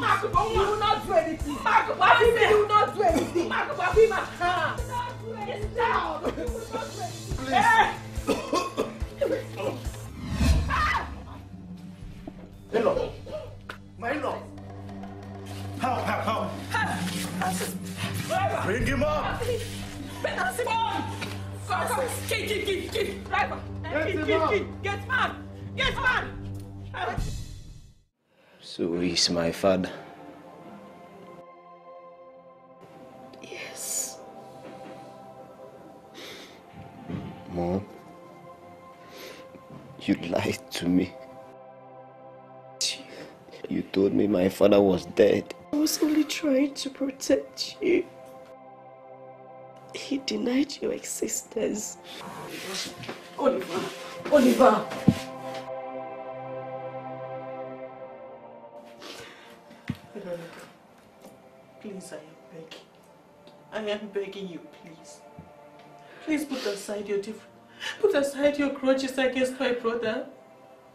Mark, you will not do anything. Mark, you will not do anything. Mark, Babima, get down. You will not do anything. Hey. Hello. My love. How, how, how? Bring him up. Nancy, come, come, kick, kick, kick, kick, driver. Get Kick, him kick, up. kick, get man, get man. So he's my father. Yes. Mom, you lied to me. You told me my father was dead. I was only trying to protect you. He denied your existence. Oliver, Oliver. Please, I am begging. I am begging you, please. Please put aside your different. Put aside your grudges against my brother.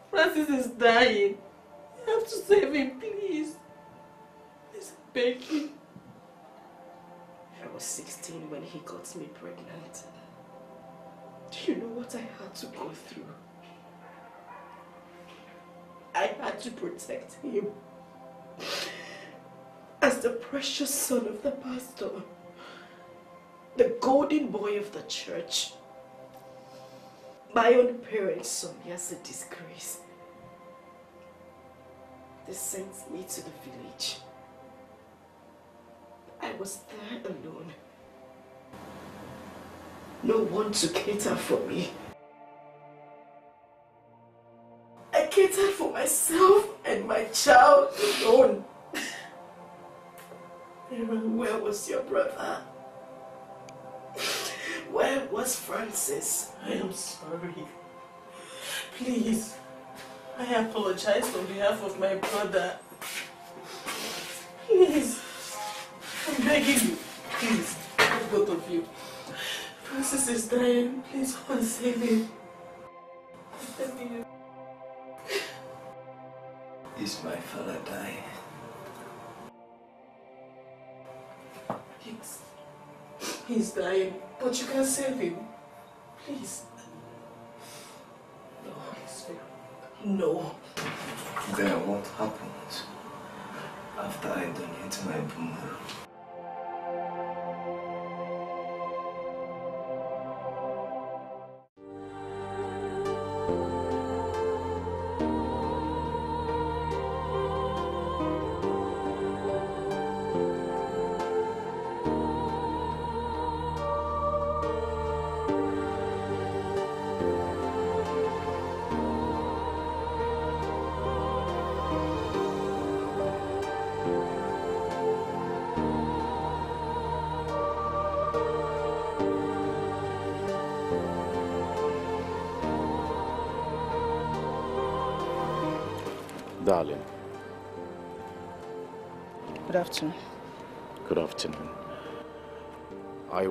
Francis is dying. You have to save him, please. Please, I beg you. I was 16 when he got me pregnant. Do you know what I had to go through? I had to protect him. As the precious son of the pastor, the golden boy of the church. My own parents saw me as a disgrace. They sent me to the village. I was there alone. No one to cater for me. I catered for myself and my child alone. Where was your brother? Where was Francis? I am sorry. Please, I apologize on behalf of my brother. Please, I'm begging you. Please, both of you. Francis is dying. Please come and save him. I'm. Is my father dying? He's, he's dying, but you can save him. Please. No. No. Then what happened after I donate my bone?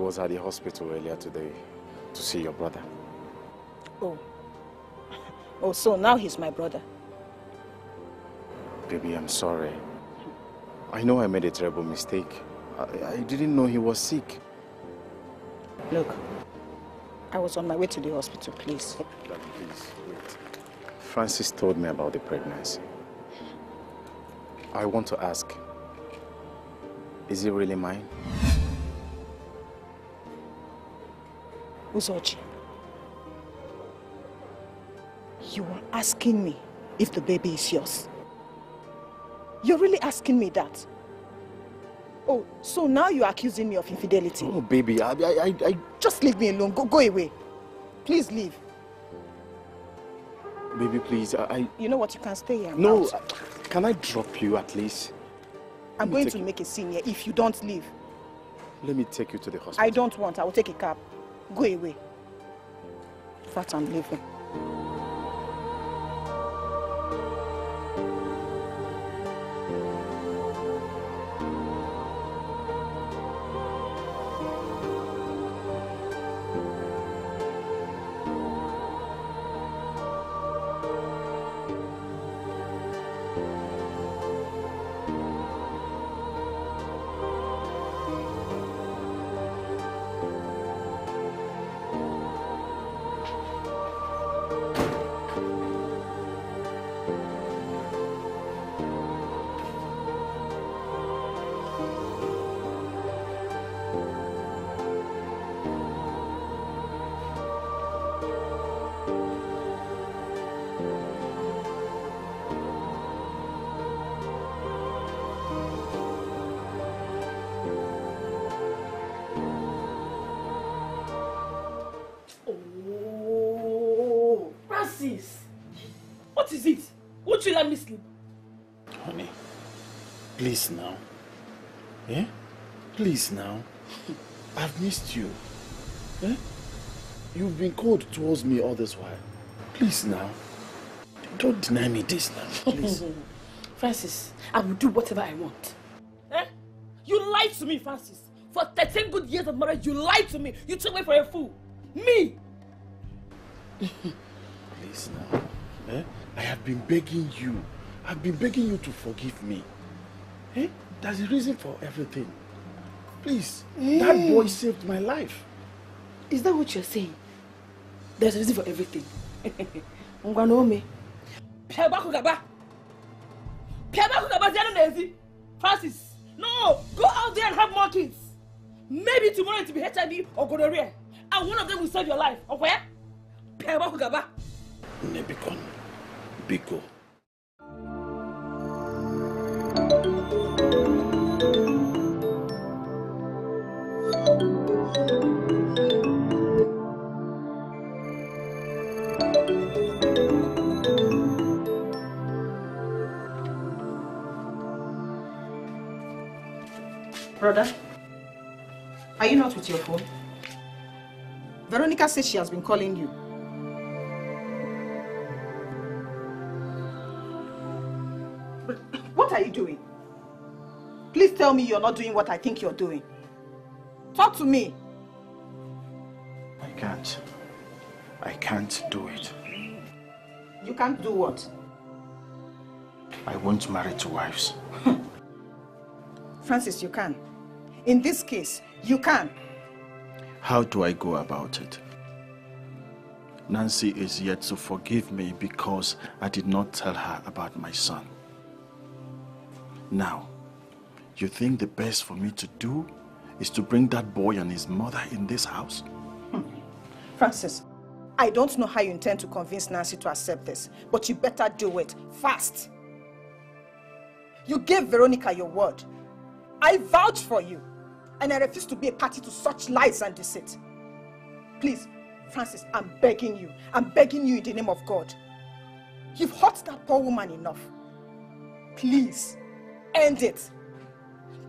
Was at the hospital earlier today to see your brother. Oh. Oh, so now he's my brother. Baby, I'm sorry. I know I made a terrible mistake. I, I didn't know he was sick. Look, I was on my way to the hospital, please. Daddy, please, wait. Francis told me about the pregnancy. I want to ask, is it really mine? Uzochi, you are asking me if the baby is yours. You're really asking me that? Oh, so now you're accusing me of infidelity? Oh, baby, I, I, I. Just leave me alone. Go, go away. Please leave. Baby, please, I... I... You know what? You can stay here. No. I- can I drop you at least? I'm going to you- make a scene here if you don't leave. Let me take you to the hospital. I don't want. I will take a cab. Go away. In fact, I'm leaving. Won't you let me sleep? Honey, please now. Yeah? Please now. I've missed you. Eh? You've been cold towards me all this while. Please now. Don't deny me this now, please. Francis, I will do whatever I want. Eh? You lied to me, Francis. For 13 good years of marriage, you lied to me. You took me for a fool. Me! Please now. Eh? I have been begging you. I've been begging you to forgive me. Eh? There's a reason for everything. Please. That boy saved my life. Is that what you're saying? There's a reason for everything. Ngwanome. Piabaku gaba. Piabaku gaba ziyanu nezi. Francis, no! Go out there and have more kids. Maybe tomorrow it will be HIV or gonorrhea. And one of them will save your life. Okay? Piabaku gaba. Nebikon. Biko. Brother, are you not with your phone? Veronica says she has been calling you. Tell me you're not doing what I think you're doing. Talk to me. I can't. I can't do it. You can't do what? I won't marry two wives. Francis, you can. In this case, you can. How do I go about it? Nancy is yet to forgive me because I did not tell her about my son. Now, you think the best for me to do is to bring that boy and his mother in this house? Hmm. Francis, I don't know how you intend to convince Nancy to accept this, but you better do it fast. You gave Veronica your word. I vouch for you, and I refuse to be a party to such lies and deceit. Please, Francis, I'm begging you. I'm begging you in the name of God. You've hurt that poor woman enough. Please, end it.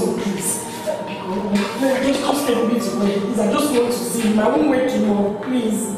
my please. Just come stay with me please. I just want to see. I won't wake him up, please.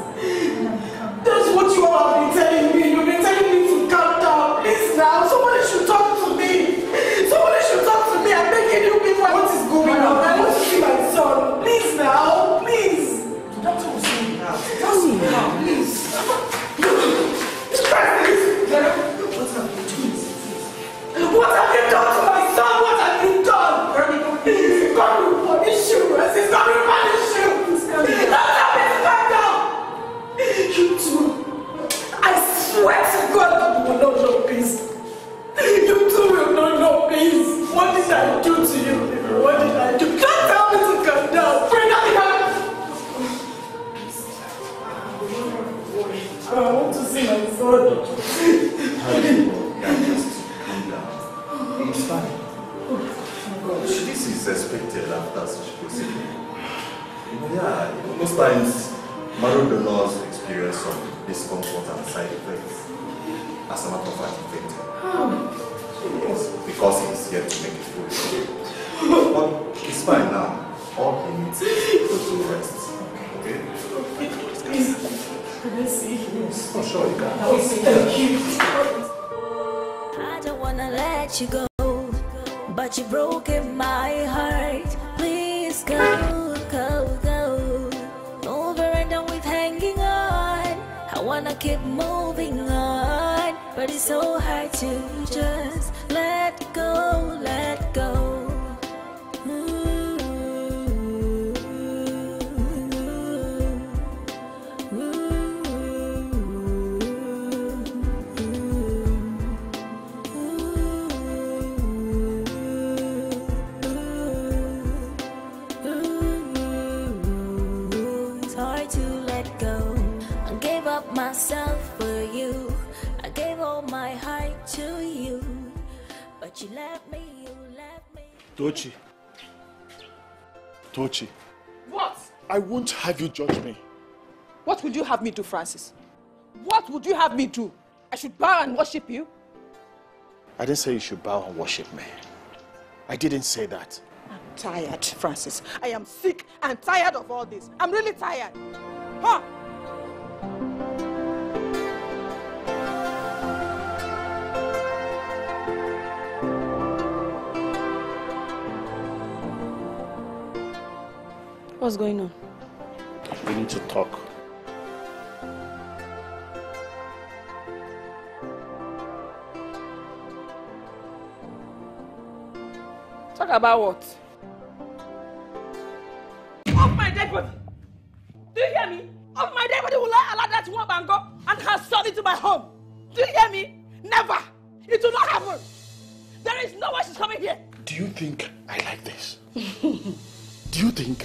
Wanna keep moving on, but it's so hard to just let go, Tochi. Tochi, What? I won't have you judge me. What would you have me do, Francis? What would you have me do? I should bow and worship you? I didn't say you should bow and worship me. I didn't say that. I'm tired, Francis. I am sick and tired of all this. I'm really tired. Huh? What's going on? We need to talk. Talk about what? Off my dead body! Do you hear me? Off my dead body will I allow that woman and go and her son into my home? Do you hear me? Never! It will not happen! There is no way she's coming here! Do you think I like this? Do you think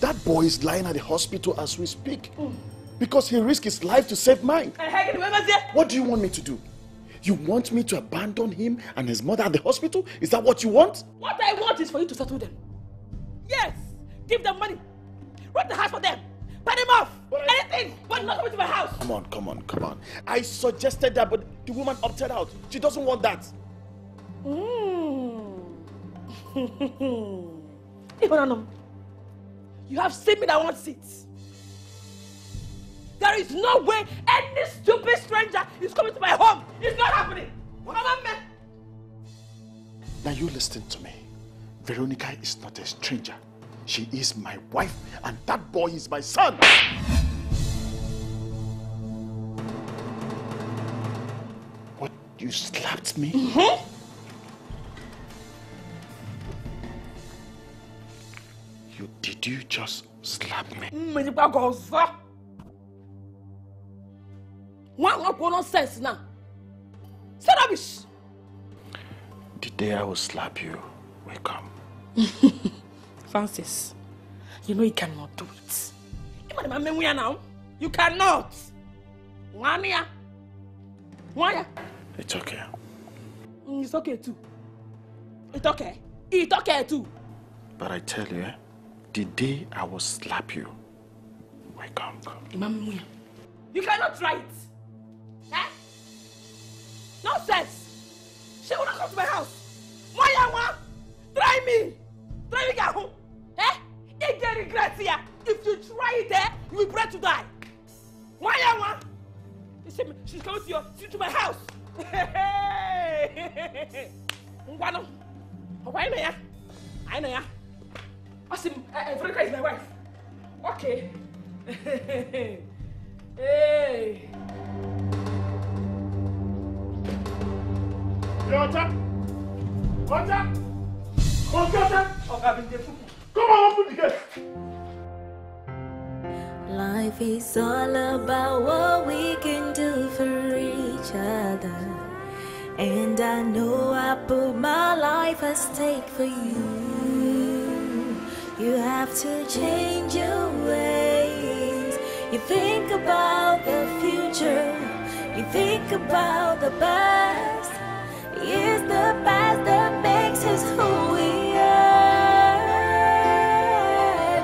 that boy is lying at the hospital as we speak? Because he risked his life to save mine. And Hagen, remember there? What do you want me to do? You want me to abandon him and his mother at the hospital? Is that what you want? What I want is for you to settle them. Yes! Give them money! Rent the house for them! Pay them off! Anything! But not coming to my house! Come on, come on, come on. I suggested that, but the woman opted out. She doesn't want that. Mm. You have seen me that wants it. There is no way any stupid stranger is coming to my home. It's not happening. Man. Now you listen to me. Veronica is not a stranger. She is my wife, and that boy is my son. What? You slapped me? You did you just slap me? Mmanyikwa gị ọzọ. Nwa nwakwa nonsense now. Say rubbish. The day I will slap you will come. Francis, you know you cannot do it. Na mmenwu ya now. You cannot. Nwanne ya. Nwa ya. It's okay. Mm, It's okay too. It's okay. It's okay too. But I tell you, eh, the day I will slap you, wait, come, come. Imam Muya, you cannot try it. Eh? Nonsense. She will not come to my house. Moya, wa, try me. Try me, get home. Eh? If they regret here, if you try it, eh, you will pray to die. Moya, wa. She, she's coming to your, to my house. Ngwano. Ọkwa anyị na ya. Anyị na ya. Ọ sị m, eh, eh, Freka is my wife. Okay. hey. Yota! Yota! Yota! Ọga bi. Come on, open the gate! Life is all about what we can do for each other. And I know I put my life at stake for you. You have to change your ways. You think about the future, you think about the past. It's the past that makes us who we are.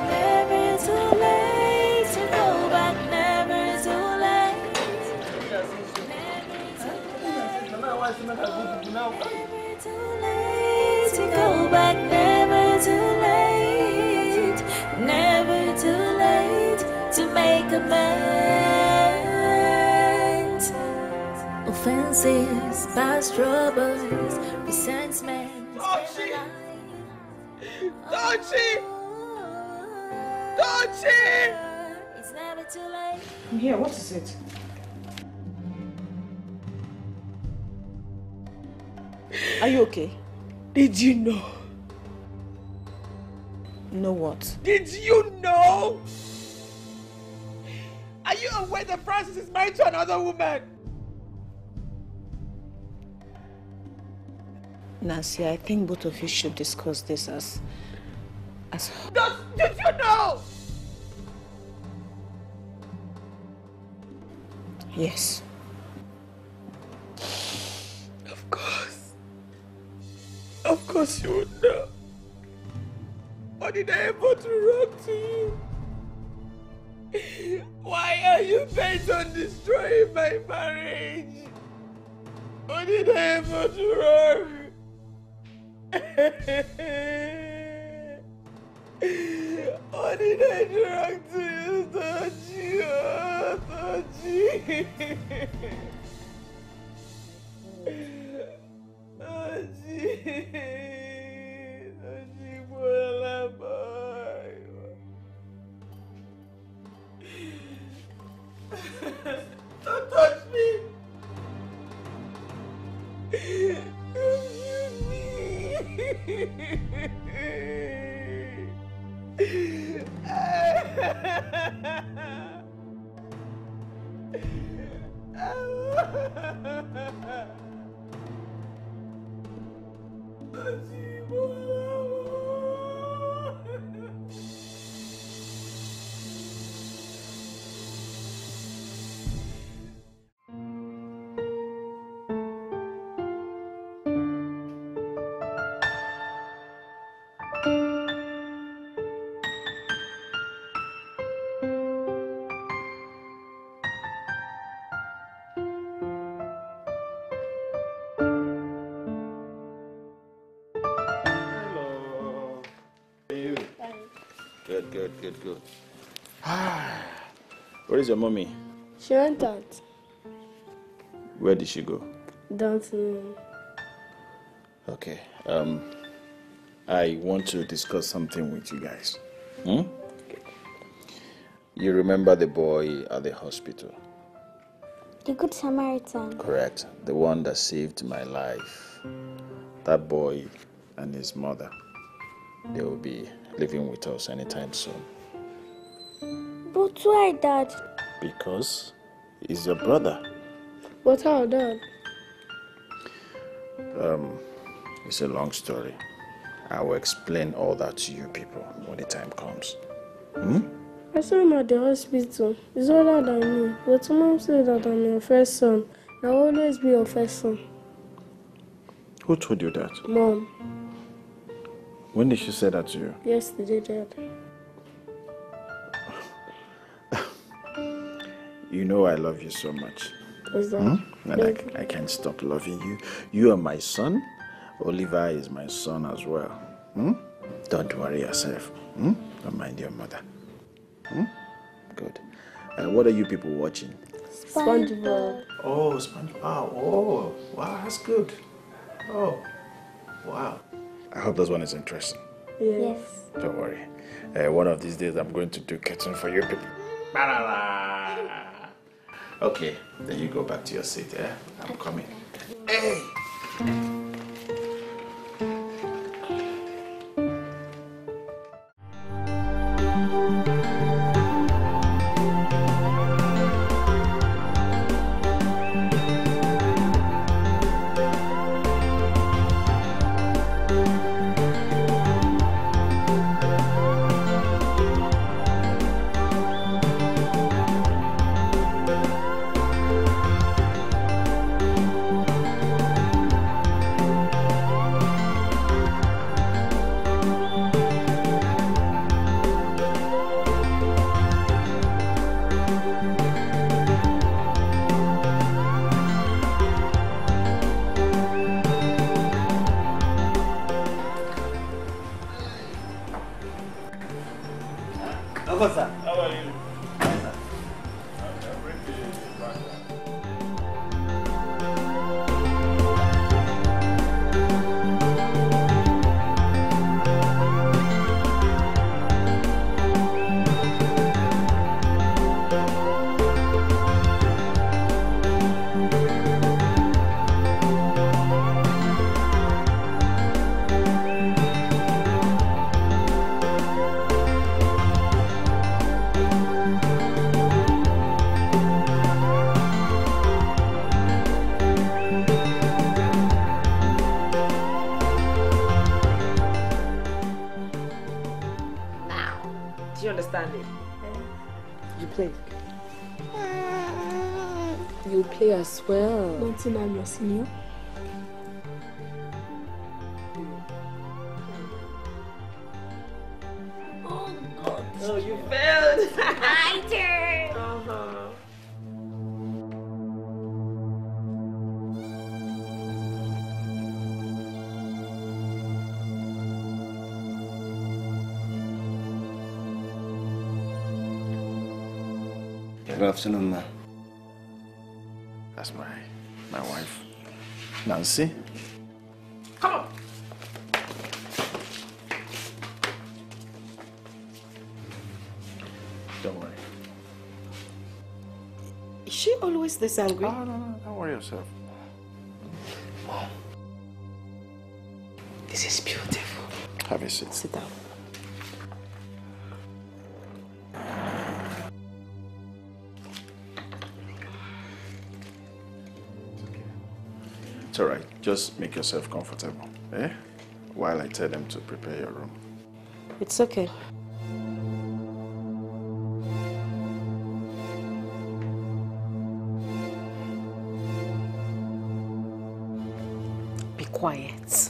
Never too late to go back, never too late. Never too late to go back, never too late. To make amends. Offenses, past troubles, resentment. Tochi! Tochi! Oh, Tochi! It's never too late. I'm here. What is it? Are you okay? Did you know? Know what? Did you know? You aware that Francis is married to another woman? Nancy, I think both of you should discuss this as as Does, did you know? yes. Of course. Of course you would know. What did I ever do wrong to you? Why are you bent on destroying my marriage? What did I ever do wrong? what did I do wrong to you, Tochi? Oh. Tochi. Tochi, bola, boy. Don't touch me. Good, good, good, good. Where is your mommy? She went out. Where did she go? Don't know. Okay. Um, I want to discuss something with you guys. Hmm? You remember the boy at the hospital? The Good Samaritan. Correct. The one that saved my life. That boy and his mother. They will be living with us anytime soon. But why, Dad? Because he's your brother. But how, Dad? Um, it's a long story. I will explain all that to you people when the time comes. Hmm? I saw him at the hospital. He's older than me. But mom said that I'm your first son. I'll always be your first son. Who told you that? Mom. When did she say that to you? Yesterday, Dad. You know I love you so much. Is that? Hmm? And Thank I, I can't stop loving you. You are my son. Oliver is my son as well. Hmm? Don't worry yourself. Hmm? Don't mind your mother. Hmm? Good. Uh, what are you people watching? SpongeBob. Oh, SpongeBob. Oh, wow, that's good. Oh, wow. I hope this one is interesting. Yes. Don't worry. Uh, one of these days, I'm going to do cartoon for you people. Ba-da-da. Okay, then you go back to your seat, yeah? I'm coming. Hey! Well. Until I'm your senior. Oh God! Oh, you failed. My turn. Uh-huh. Good afternoon, ma. That's my my wife, Nancy. Come on. Don't worry. Is she always this angry? Oh, no, no, don't worry yourself. This is beautiful. Have a seat. Sit down. It's all right. Just make yourself comfortable, eh? While I tell them to prepare your room. It's okay. Be quiet.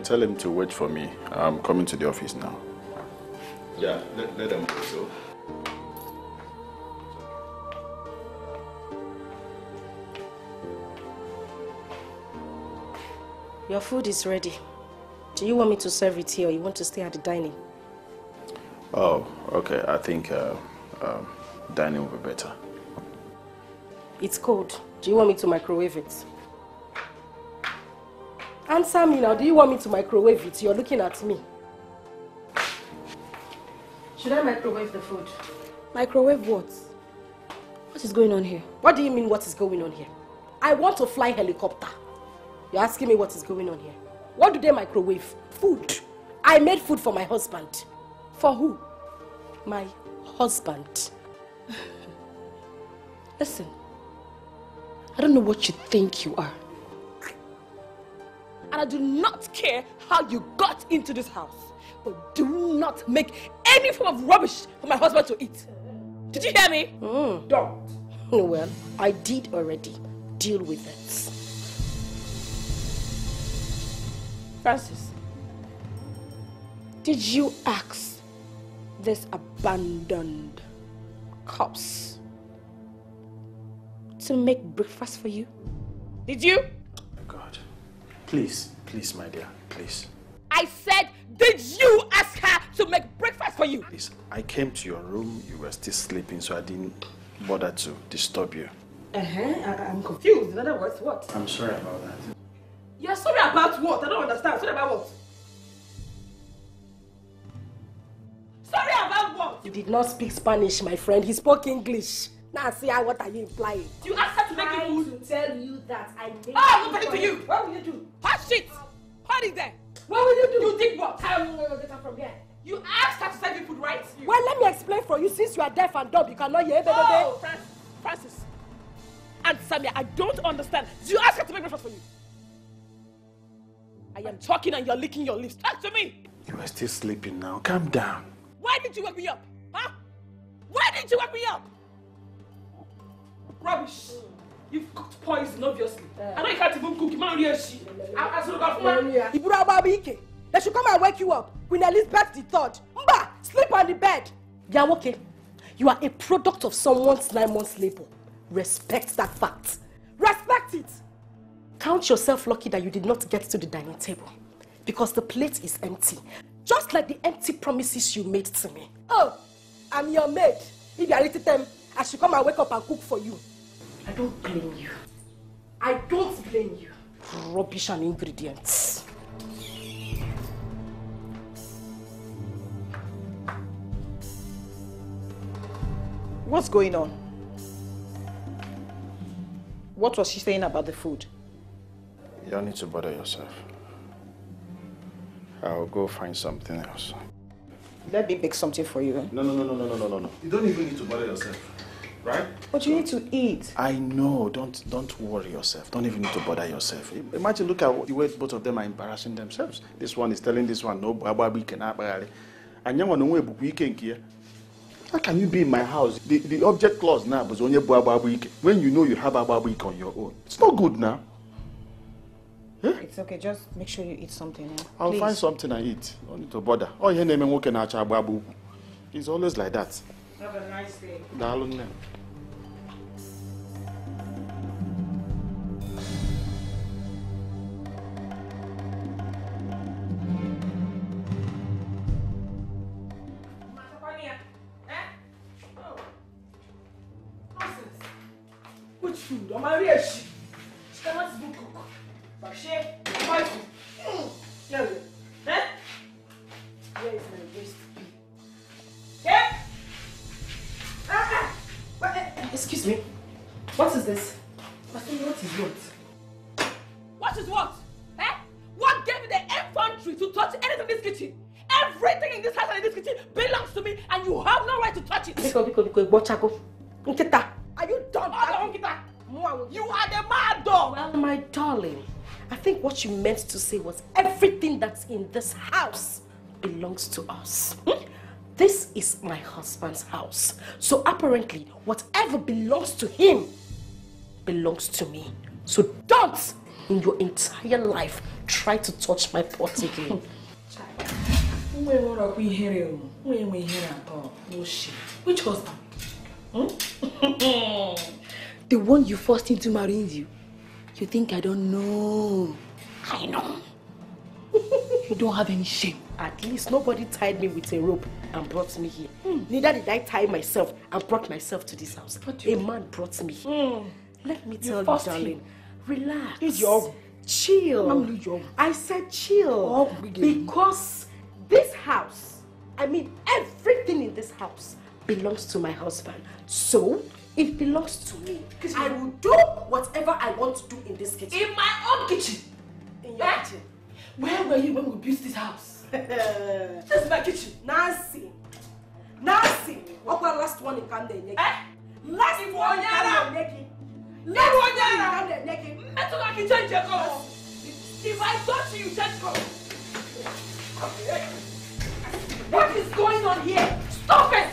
Tell him to wait for me. I'm coming to the office now. Yeah, let, let them go. So. Your food is ready. Do you want me to serve it here or you want to stay at the dining? Oh, okay. I think uh, uh, dining will be better. It's cold. Do you want me to microwave it? Answer me now. Do you want me to microwave it? You're looking at me. Should I microwave the food? Microwave what? What is going on here? What do you mean what is going on here? I want to fly helicopter. You're asking me what is going on here. What do they microwave? Food. I made food for my husband. For who? My husband. Listen, I don't know what you think you are. And I do not care how you got into this house. But do not make any form of rubbish for my husband to eat. Did you hear me? Mm. Don't. Well, I did already. Deal with it. Francis, did you ask this abandoned corpse to make breakfast for you? Did you? God. Please, please, my dear, please. I said, did you ask her to make breakfast for you? Please, I came to your room, you were still sleeping, so I didn't bother to disturb you. Uh-huh, I I'm confused. In other words, what? I'm sorry about that. You're sorry about what? I don't understand. Sorry about what? Sorry about what? You did not speak Spanish, my friend. He spoke English. Now, see, what are you implying? You asked her to make you food. to tell you that I made Ah, I'm not talking to you. What will you do? Hush it. What is there? What will you do? You did what? How will you get her from here? You asked her to serve you food, right? You. Well, let me explain for you. Since you are deaf and dumb, you cannot hear. Oh, Francis. Francis. And Samia, I don't understand. Do you ask her to make breakfast for you? I am talking and you're licking your lips. Talk to me. You are still sleeping now. Calm down. Why did you wake me up? Huh? Why did you wake me up? Rubbish. You've cooked poison, obviously. I know you can't even cook. You might really she. I should have gone Iburu Ababike. They should come and wake you up. Queen Elizabeth the third. Mba, sleep on the bed. Yawoke, you are a product of someone's nine months labor. Respect that fact. Respect it. Count yourself lucky that you did not get to the dining table. Because the plate is empty. Just like the empty promises you made to me. Oh, I'm your maid. If you are little time, I should come and wake up and cook for you. I don't blame you. I don't blame you. Rubbish and ingredients. What's going on? What was she saying about the food? You don't need to bother yourself. I'll go find something else. Let me make something for you. No, no, no, no, no, no, no, no. You don't even need to bother yourself. Right? But you need to eat. I know. Don't don't worry yourself. Don't even need to bother yourself. Imagine look at the way both of them are embarrassing themselves. This one is telling this one, no, Ababi can And you want to know weekend How can you be in my house? The, the object clause now was only when you know you have Ababi on your own. It's not good now. It's okay. Just make sure you eat something. Yeah? I'll Please. find something I eat. Don't need to bother. Oh, your name Ababu. It's always like that. Have a nice day. Daalụ nne. Ah. What, Excuse me. What is this? Masumi, what is what? What is what? Eh? What gave you the infantry to touch anything in this kitchen? Everything in this house and in this kitchen belongs to me and you have no right to touch it. Biko, biko, biko, Igbochago. Nkita. Are you done? Oh, Nkita. You are the mad dog. Well, my darling, I think what you meant to say was everything that's in this house belongs to us. Hmm? This is my husband's house. So apparently, whatever belongs to him belongs to me. So don't in your entire life try to touch my pot again. Nwa enwere ọkwa ihere o. Nwa enwe ihere atọ. No shit. Which husband? Hmm? the one you forced into marrying you. You think I don't know? I know. you don't have any shame. At least nobody tied me with a rope and brought me here. Neither did I tie myself and brought myself to this house. A man brought me here. Hmm. Let me tell you, forced darling, him. relax. Your- Chill. Mom, you your- I said chill. Oh, because this house, I mean everything in this house belongs to my husband. So it belongs to me. I will do whatever I want to do in this kitchen. In my own kitchen. In your eh? kitchen. Where were you when we built this house? This is my kitchen. Nancy. Nancy. What was last one in Kande? Last Ibu one in. Ibu Last one in Kande. Metuka ki change your color. If I touch you, change color. What is going on here? Stop it!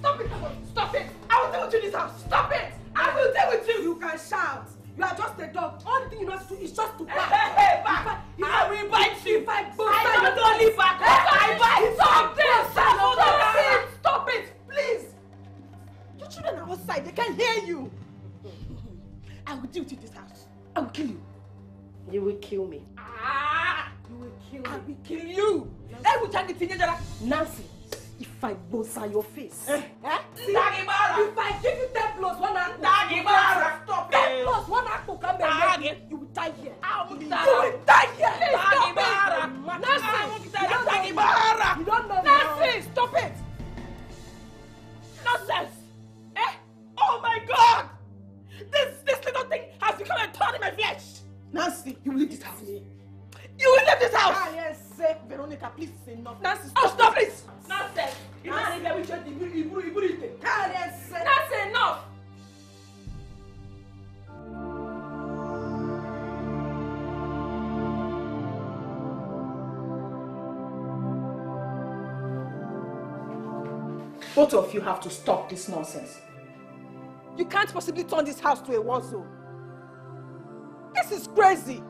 Stop it! Stop it! I will deal with you this house. Stop it! I will deal with you. You can shout. You are just a dog. Only thing you know is just to bark. Hey, hey, back. I will bite you. To stop this nonsense. You can't possibly turn this house to a war zone. This is crazy.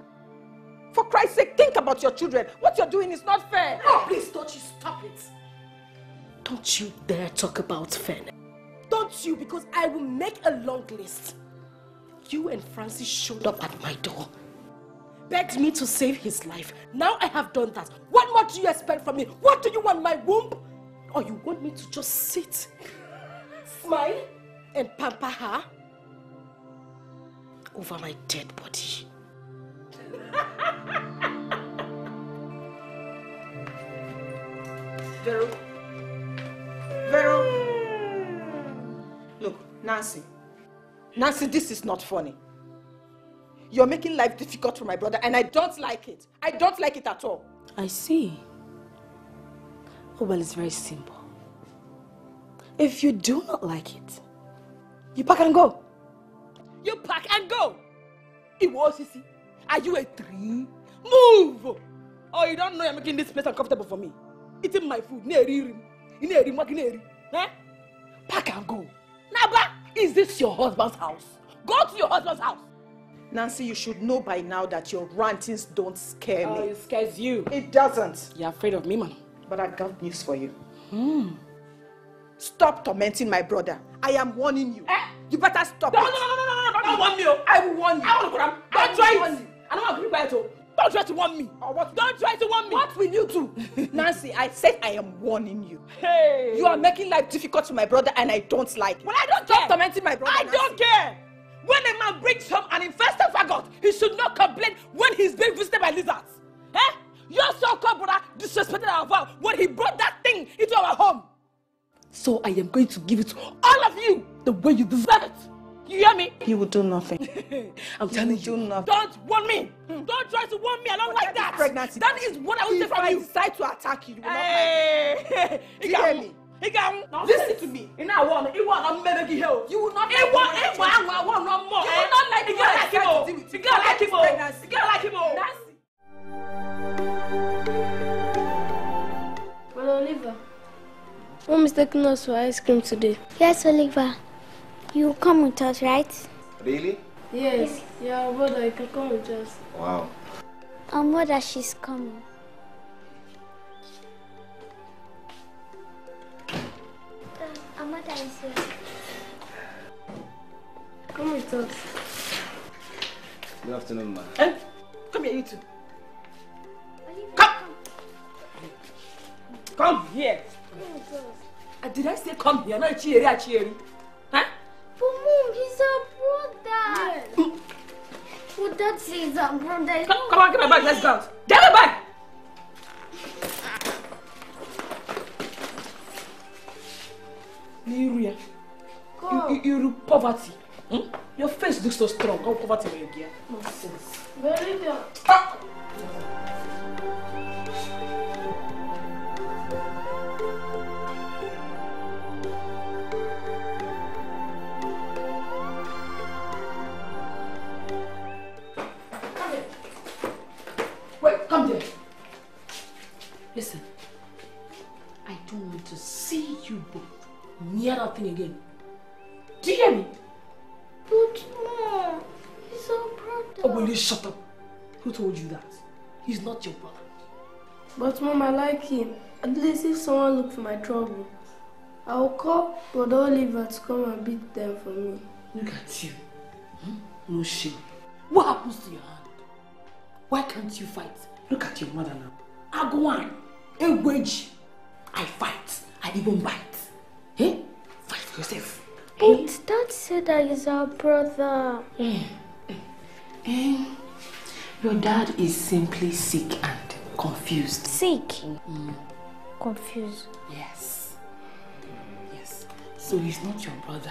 For Christ's sake, think about your children. What you're doing is not fair. Oh, please don't you stop it. Don't you dare talk about Fen. Don't you, because I will make a long list. You and Francis showed up at my door. Begged me to save his life. Now I have done that. What more do you expect from me? What do you want, my womb? Or you want me to just sit, smile, and pamper her over my dead body? Vero. Vero. Look, Nancy. Nancy, this is not funny. You're making life difficult for my brother, and I don't like it. I don't like it at all. I see. Oh, well, it's very simple. If you do not like it, you pack and go. You pack and go. Iwo Sisi, are you a tree? Move! Oh, you don't know you're making this place uncomfortable for me. Eating my food, neri neri neri Eh? Pack and go. Naba, is this your husband's house? Go to your husband's house. Nancy, you should know by now that your rantings don't scare Oh, me. it scares you. It doesn't. You're afraid of me, man. But I got news for you. Hmm. Stop tormenting my brother. I am warning you. You better stop No, it. no, no, no, no, no, no, don't warn me. oh. I will warn you. I want to go down. Don't try it. I don't want to be quiet. oh. Don't try to warn me. Don't try to warn me. What will you do? Nancy, I said I am warning you. Hey. You are making life difficult to my brother and I don't like it. Well, I don't Stop care. tormenting my brother. I don't care. When a man brings home an infested faggot, he should not complain when he's being visited by lizards. Eh? Your so-called brother disrespected our vow when he brought that thing into our home. So I am going to give it to all of you the way you deserve it. You hear me? He will do nothing. I'm telling do you. nothing. Don't warn me. Hmm. Don't try to warn me along like that. pregnancy. That is what I will say If from I you. decide to attack you, you will Hey, Do you hear me? He can Listen to me. You know what? He want to make you help. You will not like want. me He when I want. change I want more. You will not like gonna when I like him. to oh. deal with He you. gonna like him. oh. He gonna like him. oh. Nancy. Well, Oliver. Mom is taking us for ice cream today. Yes, Oliver. You come with us, right? Really? Yes, yeah, brother, you can come with us. Wow. Our mother, she's coming. Uh, Our mother is here. Come with us. Good afternoon, ma. Eh? Come here, you two. Come here. Come with us. Uh, did I say come here? Not cheery, ah, cheery. Huh? But mom, he's our brother. Yes. Well, that says our brother. Come, come on, get my bag. Let's go. out. Get my bag. Niruya, you, you, you poverty. Hmm? Your face looks so strong. How poverty will you get? Nonsense. Very good. Come near that thing again. Do you hear me? But mom, he's our brother. Oh, will you shut up? Who told you that? He's not your brother. But mom, I like him. At least if someone look for my trouble, I'll call Brother Oliver to come and beat them for me. Look at you. Hmm? No shame. What happens to your hand? Why can't you fight? Look at your mother now. I go on. A wage. I fight. I even bite. Eh? Fight for yourself. Dad said that he's our brother. Eh? Your dad is simply sick and confused. Sick? Mm. Confused. Yes. Yes. So he's not your brother.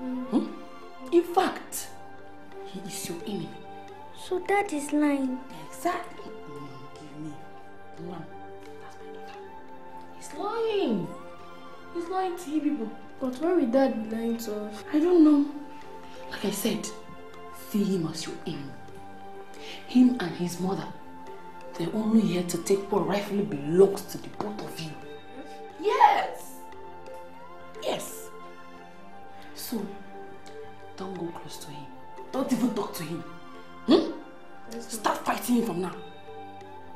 Hmm? In fact, he is your enemy. So dad is lying. Exactly. Mm, give me. One. That's my daughter. He's lying. He's lying to you people. But why would dad be lying to us? I don't know. Like I said, see him as your enemy. Him and his mother, they're only here to take what rightfully belongs to the both of you. Yes! Yes! So, don't go close to him. Don't even talk to him. Hmm? Start fighting him from now.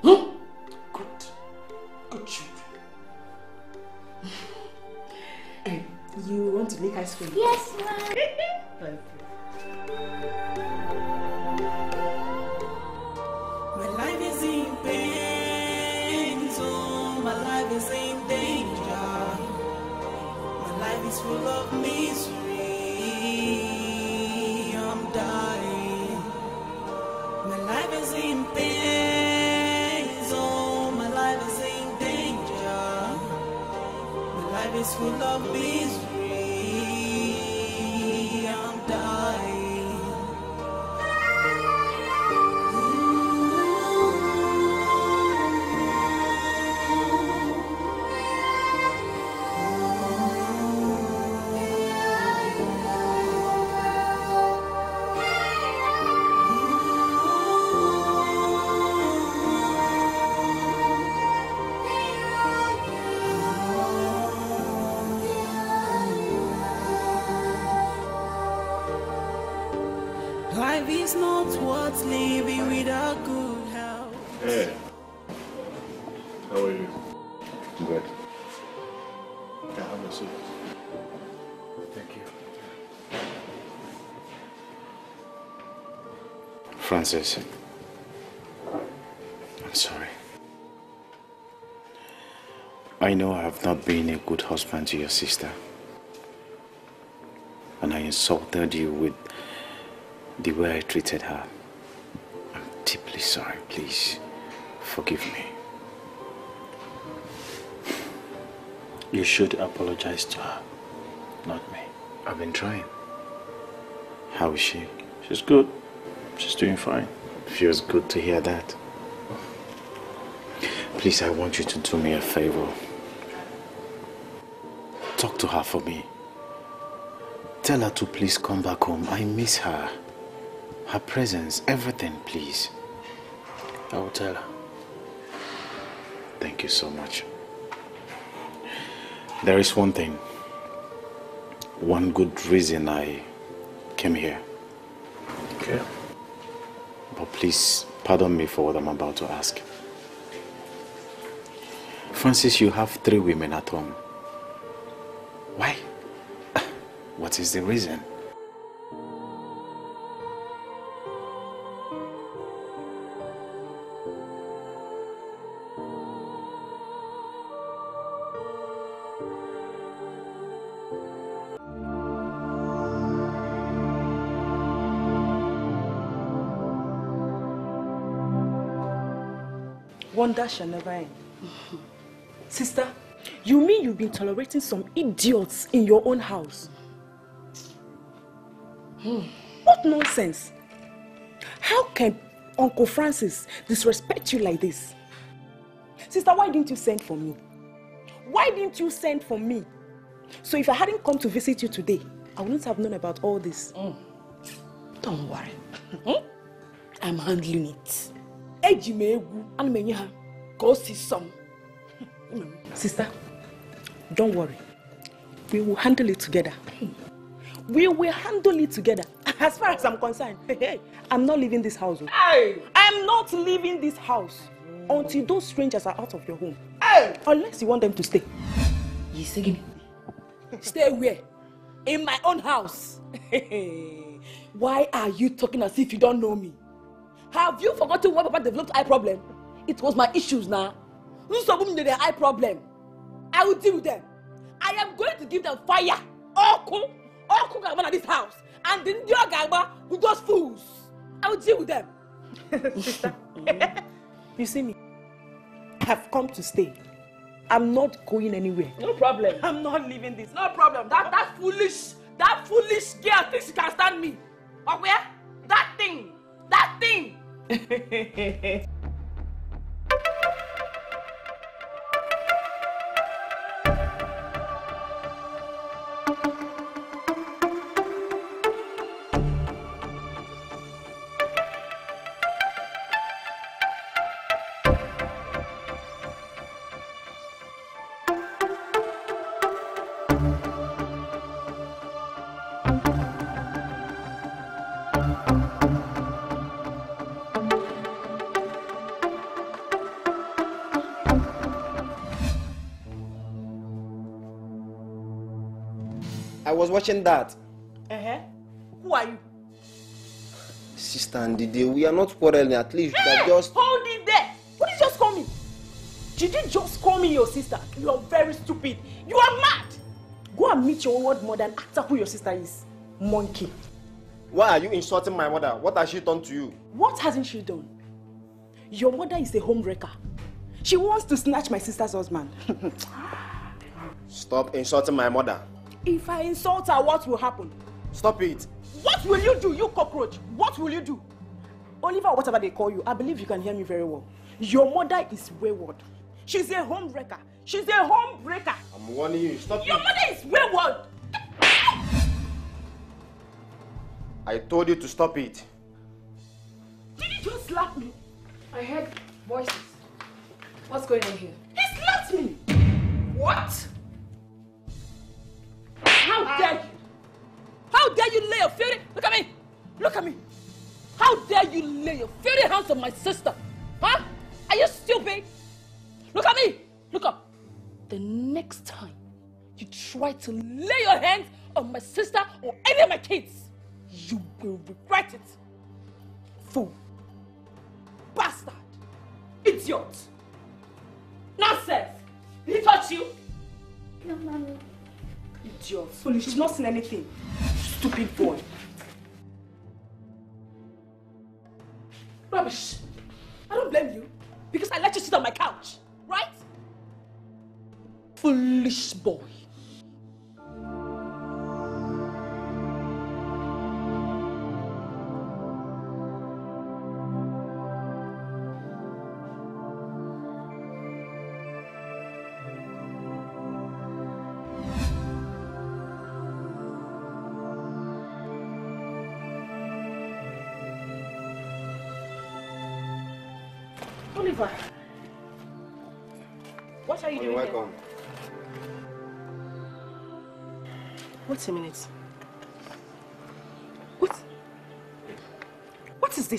Hmm? Good. Good children. You want to make ice cream? Yes, ma'am. Thank My life is in pain zone. My life is in danger. My life is full of misery. I'm dying. My life is in pain zone. My life is in danger. My life is full of misery. Francis, I'm sorry. I know I have not been a good husband to your sister. And I insulted you with the way I treated her. I'm deeply sorry. Please forgive me. You should apologize to her, not me. I've been trying. How is she? She's good. She's doing fine. Feels good to hear that. Please, I want you to do me a favor. Talk to her for me. Tell her to please come back home. I miss her. Her presence, everything, please. I will tell her. Thank you so much. There is one thing. One good reason I came here. okay? But please, pardon me for what I'm about to ask. Francis, you have three women at home. Why? What is the reason? Wonder shall never end. Sister, you mean you've been tolerating some idiots in your own house? Hmm. What nonsense! How can Uncle Francis disrespect you like this? Sister, why didn't you send for me? Why didn't you send for me? So if I hadn't come to visit you today, I wouldn't have known about all this. Don't worry. Hmm? I'm handling it. Eji m egwu, ana m enye ha ka o si sọ m. Sister, don't worry. We will handle it together. We will handle it together. As far as I'm concerned, I'm not leaving this house. oh. I'm not leaving this house until those strangers are out of your home. Unless you want them to stay. You? Stay where? In my own house. Why are you talking as if you don't know me? Have you forgotten why Papa developed eye problem? It was my issues now. Nsogbu m nyere eye problem. I will deal with them. I am going to give them fire. Ọkụ. Ọkụ ga-agba na this house. And the ndị ọ ga-agba with those fools. I will deal with them. Sister, you see me? I have come to stay. I'm not going anywhere. No problem. I'm not leaving this. No problem. That that foolish that foolish girl thinks she can stand me. Or where? That thing. That thing. was watching that. Uh-huh. Who are you? Sister Ndidi, we are not quarreling. At least you have just. Hold it there. What did you just call me? Did you just call me your sister? You are very stupid. You are mad. Go and meet your old mother and ask her who your sister is. Monkey. Why are you insulting my mother? What has she done to you? What hasn't she done? Your mother is a home wrecker. She wants to snatch my sister's husband. Stop insulting my mother. If I insult her, what will happen? Stop it. What will you do, you cockroach? What will you do? Oliver, whatever they call you, I believe you can hear me very well. Your mother is wayward. She's a home wrecker. She's a home breaker. I'm warning you. Stop Your it. mother is wayward. I told you to stop it. Did you just slap me? I heard voices. What's going on here? He slapped me. What? How dare you? How dare you lay your filthy... Look at me. Look at me. How dare you lay your filthy hands on my sister? Huh? Are you stupid? Look at me. Look up. The next time you try to lay your hands on my sister or any of my kids, you will regret it. Fool. Bastard. Idiot. Nonsense. Did he touch you? No, mommy. Idiot. Foolish. She's not seen anything. Stupid boy. Rubbish. I don't blame you because I let you sit on my couch, right? Foolish boy.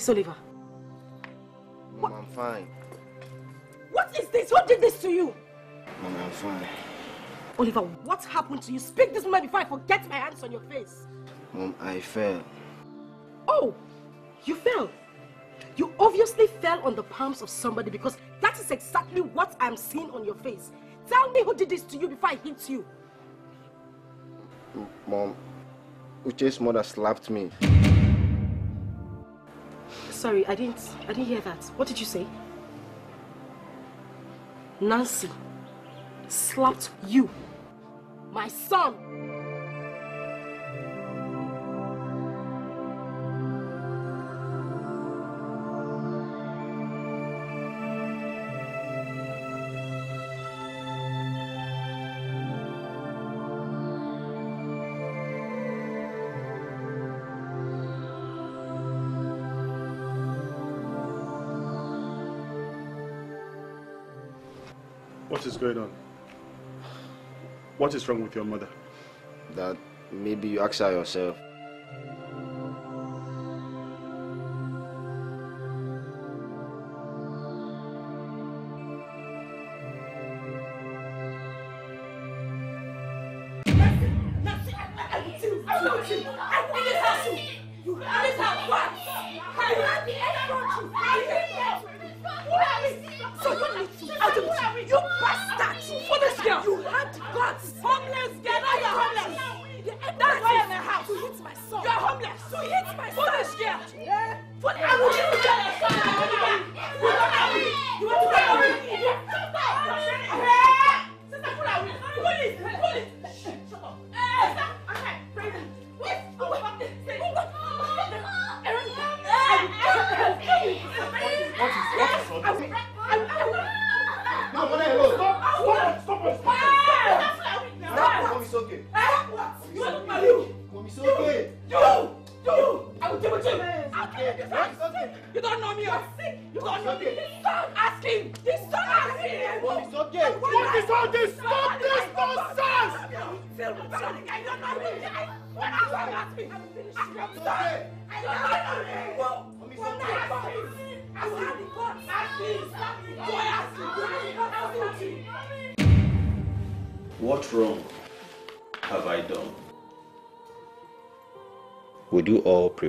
This, Oliver? Mom, I'm fine. What is this? Who did this to you? Mom, I'm fine. Oliver, what happened to you? Speak this moment before I forget my hands on your face. Mom, I fell. Oh, you fell. You obviously fell on the palms of somebody because that is exactly what I'm seeing on your face. Tell me who did this to you before I hit you. Mom, Uche's mother slapped me. Sorry, I didn't I didn't hear that. What did you say? Nancy slapped you. My son. What is going on? What is wrong with your mother? That maybe you ask her yourself.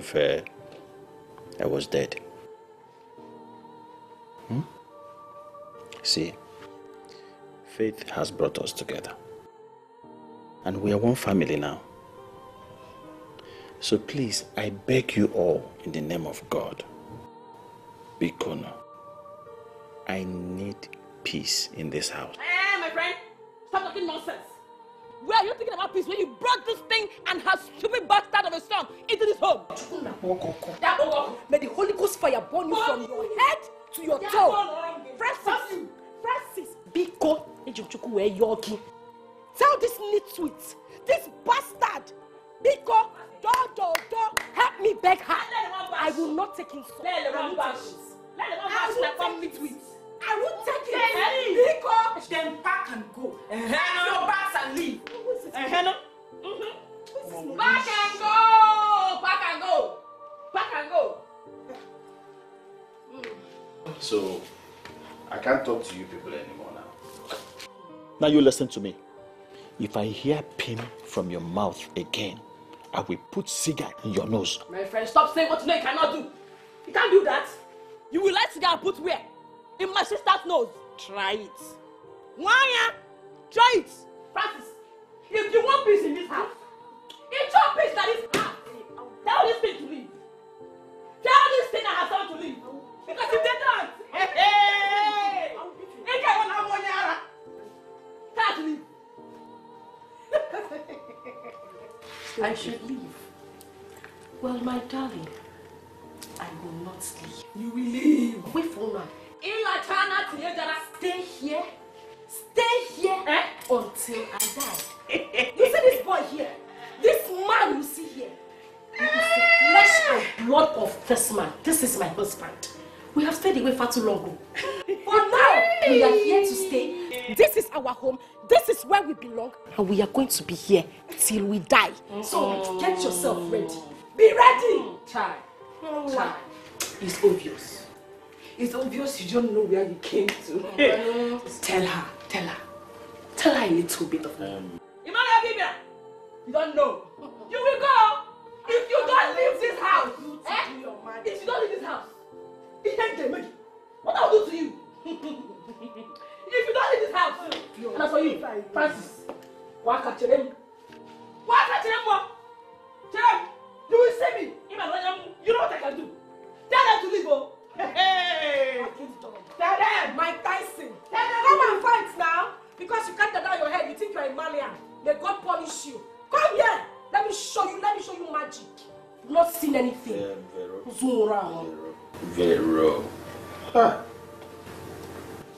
You I was dead? Hmm? See, faith has brought us together. And we are one family now. So please, I beg you all in the name of God, Bikono, I need peace in this house. Burn you from your head to your toe. Francis, Francis, Biko, Ejuchuku, where yogi. Tell this nitwit, this bastard, Biko, do, do, do, help me beg her. I will not take insult. I will take nitwit. I will take it. Biko. Then pack and go. Uh-huh. Your bags and leave. No. Pack and go. Pack and go. Pack and go. So, I can't talk to you people anymore now. Now you listen to me. If I hear pin from your mouth again, I will put cigar in your nose. My friend, stop saying what you know you cannot do. You can't do that. You will let cigar put where? In my sister's nose. Try it. Why? Try it. Francis, if you want peace in this house, it's your peace that is house. Tell this thing to leave. Tell this thing I have done to leave. Because if they don't, hey, hey, hey, guy won't have one yara. Tell her leave. I should leave. Well, my darling, I will not leave. You will leave. Wait for now. Ila Chana Tiejara, stay here. Stay here eh? until I die. you see this boy here? This man you see here? He is the flesh and blood of this man. This is my husband. We have stayed away far too long. For now, we are here to stay. This is our home. This is where we belong. And we are going to be here till we die. So get yourself ready. Be ready. Chai. Chai. It's obvious. It's obvious you don't know where you came to. tell her, tell her. Tell her a little bit of Um, Emmanuel Bibia! You don't know. You will go! If you don't leave this house! Eh? If you don't leave this house! The money. What I will do to you? if you don't leave this house! And as for you, Francis, waka chere m. Waka chere m, oh. Chere m. You will see me. Emmanuel, you know what I can do. Tell them to leave, oh. Hey! Tell them! Mike Tyson! Tell them Come and fight now! Because you can't down your head, you think you're a Malian. May God punish you. Come here! Let me show you, let me show you magic. You've not seen anything. Zoom around. Vero.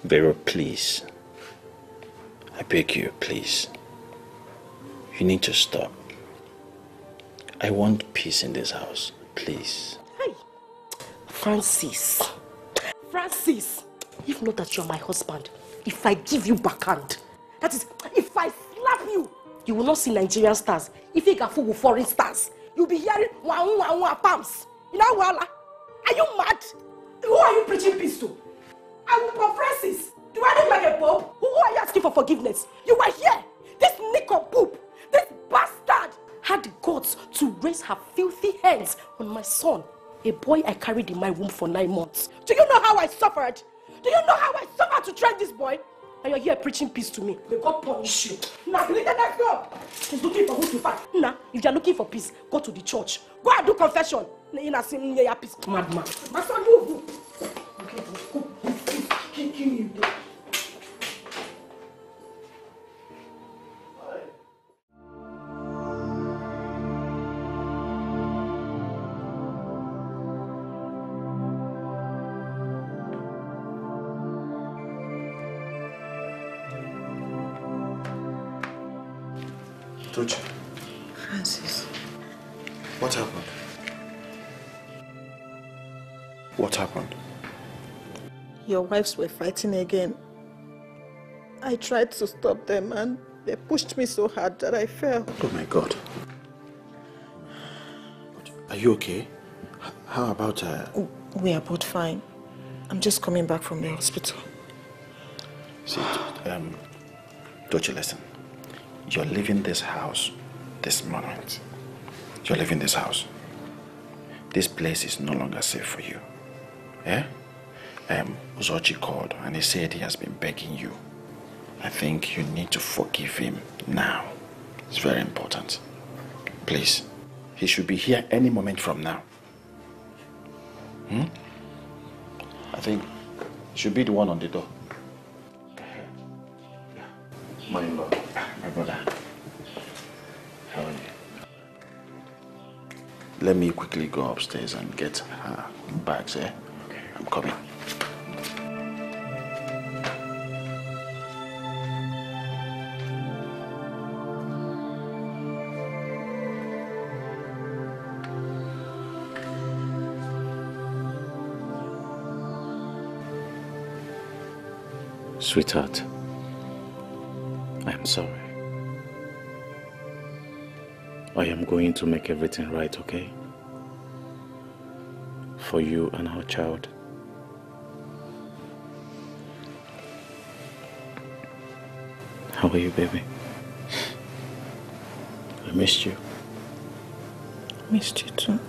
Vero, please. I beg you, please. You need to stop. I want peace in this house. Please. Francis. Francis. If not that you're my husband, if I give you backhand, that is, if I slap you, you will not see Nigerian stars. If you gafu with foreign stars, you'll be hearing wah wah wah palms. You know wala? Are you mad? Who are you preaching peace to? Will Pope Francis. Do I look like a pope? Who, are you asking for forgiveness? You were here. This nick of poop, this bastard, had guts to raise her filthy hands on my son, a boy I carried in my womb for nine months. Do you know how I suffered? Do you know how I suffered to train this boy? And you're here preaching peace to me. May God punish you. Now, believe that let's go. He's looking for who to fight. Now, if you're looking for peace, go to the church. Go and do confession. In a sim near peace. Madman. My son, move. Okay, go. Kicking you. Tochi, Your wives were fighting again. I tried to stop them and they pushed me so hard that I fell. Oh my God. Are you okay? How about uh, We are both fine. I'm just coming back from the hospital. See, um, Dochi, listen. You're leaving this house this moment. You're leaving this house. This place is no longer safe for you. Yeah? Um, Uzochi called and he said he has been begging you. I think you need to forgive him now. It's very important. Please. He should be here any moment from now. Hmm? I think he should be the one on the door. My in-law. My brother. How are you? Let me quickly go upstairs and get her bags, eh? I'm coming. Sweetheart, I am sorry. I am going to make everything right, okay? For you and our child. How are you, baby? I missed you. Missed you too.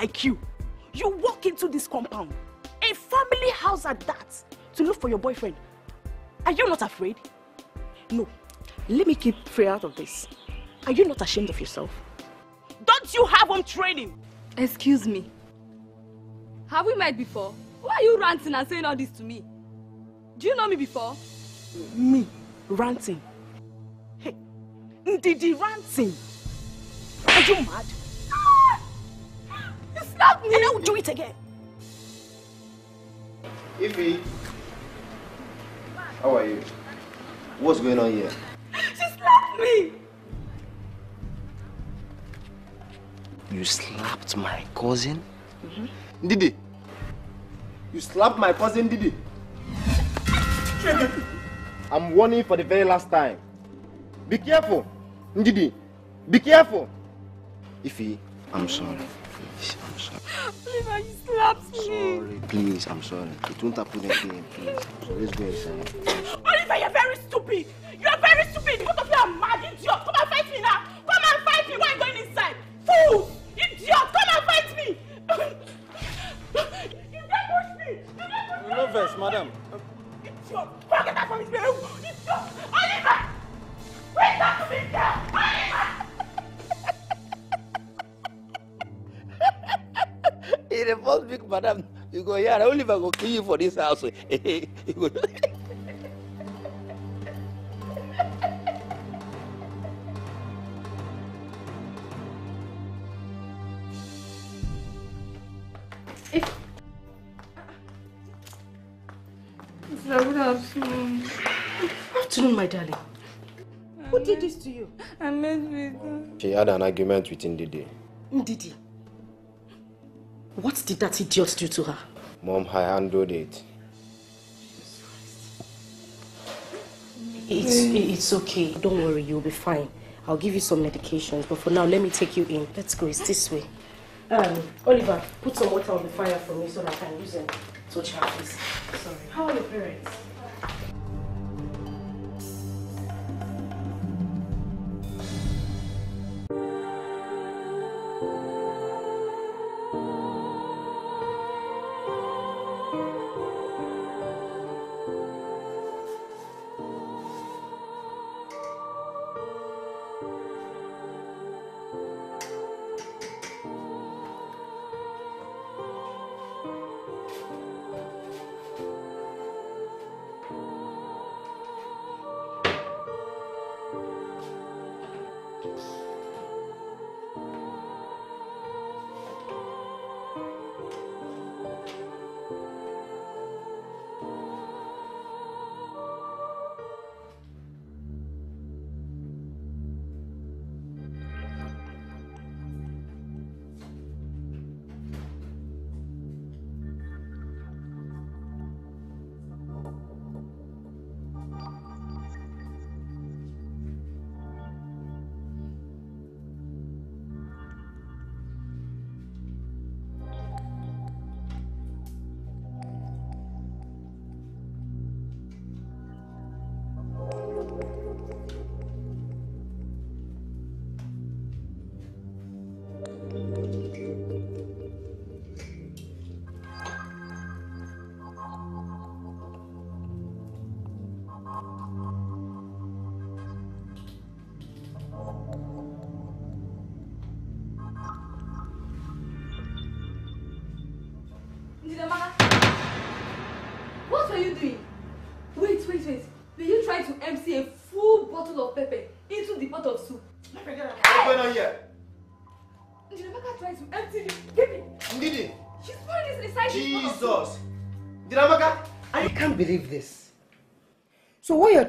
Like you. You walk into this compound, a family house at that, to look for your boyfriend. Are you not afraid? No. Let me keep Freya out of this. Are you not ashamed of yourself? Don't you have home training? Excuse me. Have we met before? Why are you ranting and saying all this to me? Do you know me before? Me ranting? Hey, Ndidi ranting? Are you mad? You slapped me! And I will do it again. Ify, how are you? What's going on here? She slapped me! You slapped my cousin? Mm-hmm. Didi, you slapped my cousin Didi. I'm warning you for the very last time. Be careful. Didi, be careful. Ify, I'm sorry. Oliver, you slapped me. Sorry, please, I'm sorry. It won't happen again, please. So let's go inside. Oliver, you're very stupid. You're very stupid. Both of you are mad idiot. Come and fight me now. Come and fight me. Why are you going inside? Fool! Idiot! Come and fight me. you can't push me. You can't push me. No vex, madam. Idiot! Forget that from his bedroom. Idiot! Oliver! Wait that to me there. In the first week, madam, you go here. Oliver go kill you for this house. you go. Good afternoon. Afternoon, my darling. Who did this to you? I met with She had an argument with Ndidi. Ndidi. What did that idiot do to her? Mom, I handled it. It's, it's okay. Don't worry, you'll be fine. I'll give you some medications, but for now, let me take you in. Let's go. It's this way. Um, Oliver, put some water on the fire for me so that I can use them to touch her face. Sorry. How are your parents?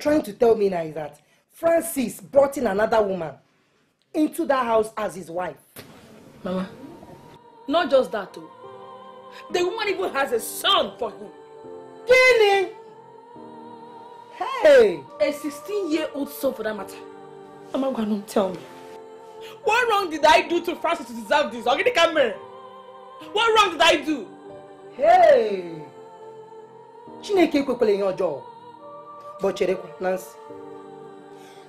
Trying to tell me now is that Francis brought in another woman into that house as his wife. Mama, not just that, too. The woman even has a son for him. Kenny! Hey! A 16 year old son for that matter. Mama Gwanom, tell me. What wrong did I do to Francis to deserve this? Ogidi Kamere. What wrong did I do? Hey! Chineke ekwekwala ihe ọjọọ. But Nancy.